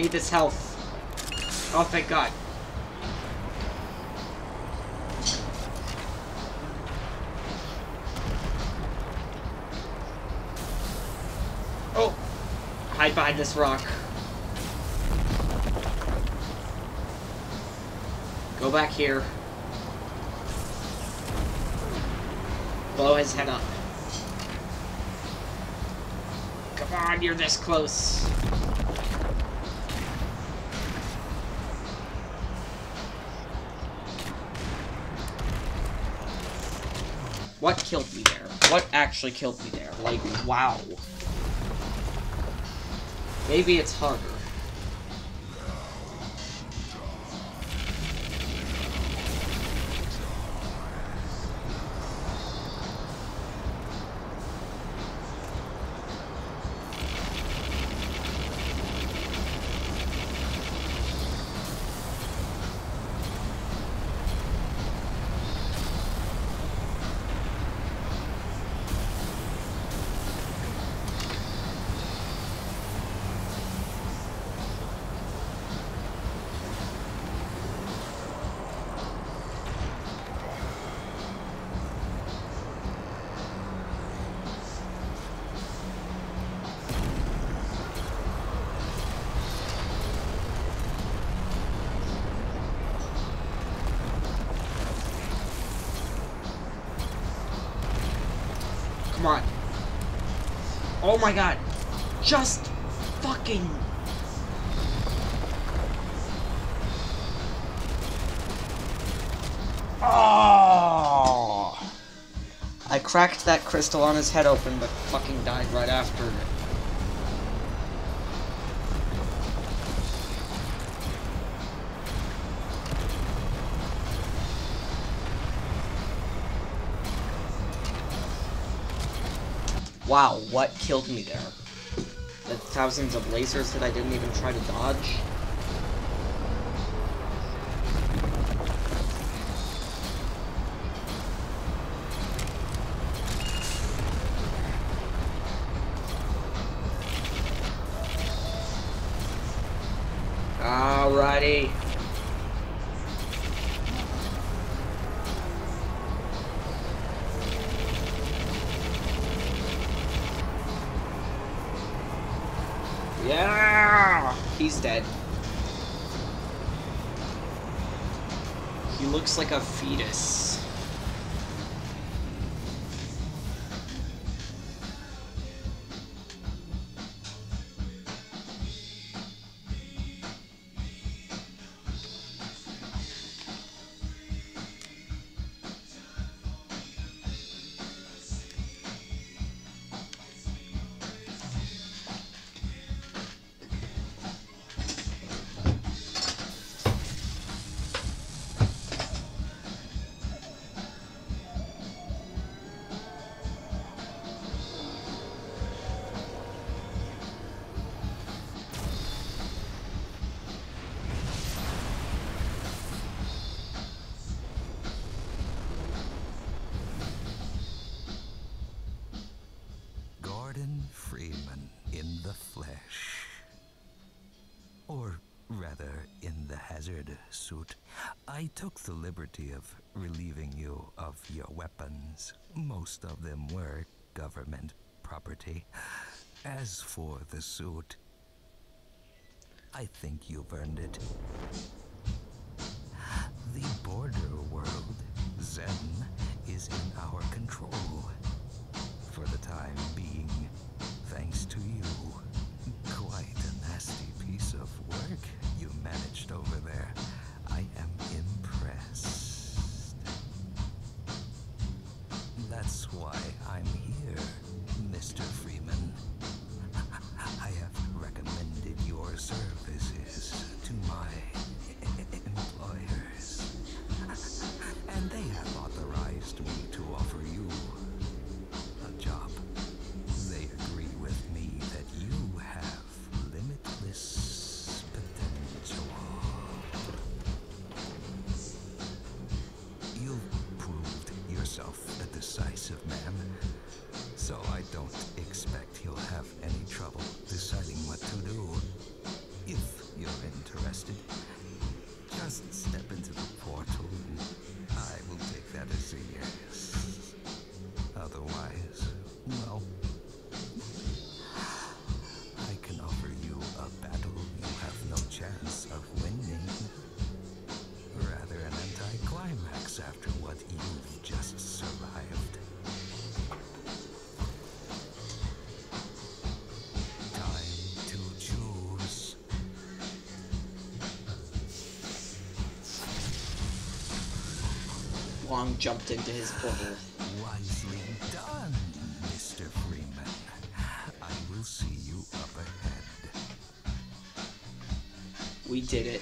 Need this health. Oh, thank God. Oh! Hide behind this rock. Go back here. Blow his head up. Come on, you're this close. What killed me there? What actually killed me there? Like, wow. Maybe it's harder. Oh my god. Just fucking... Oh! I cracked that crystal on his head open, but fucking died right after. Wow, what killed me there? The thousands of lasers that I didn't even try to dodge? fetus.
weapons. Most of them were government property. As for the suit, I think you've earned it. The border world, Xen, is in our control. For the time being.
Wong jumped into his portal.
Wisely done, Mr. Freeman. I will see you up ahead.
We did it.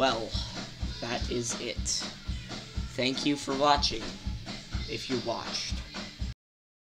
Well, that is it. Thank you for watching, if you watched.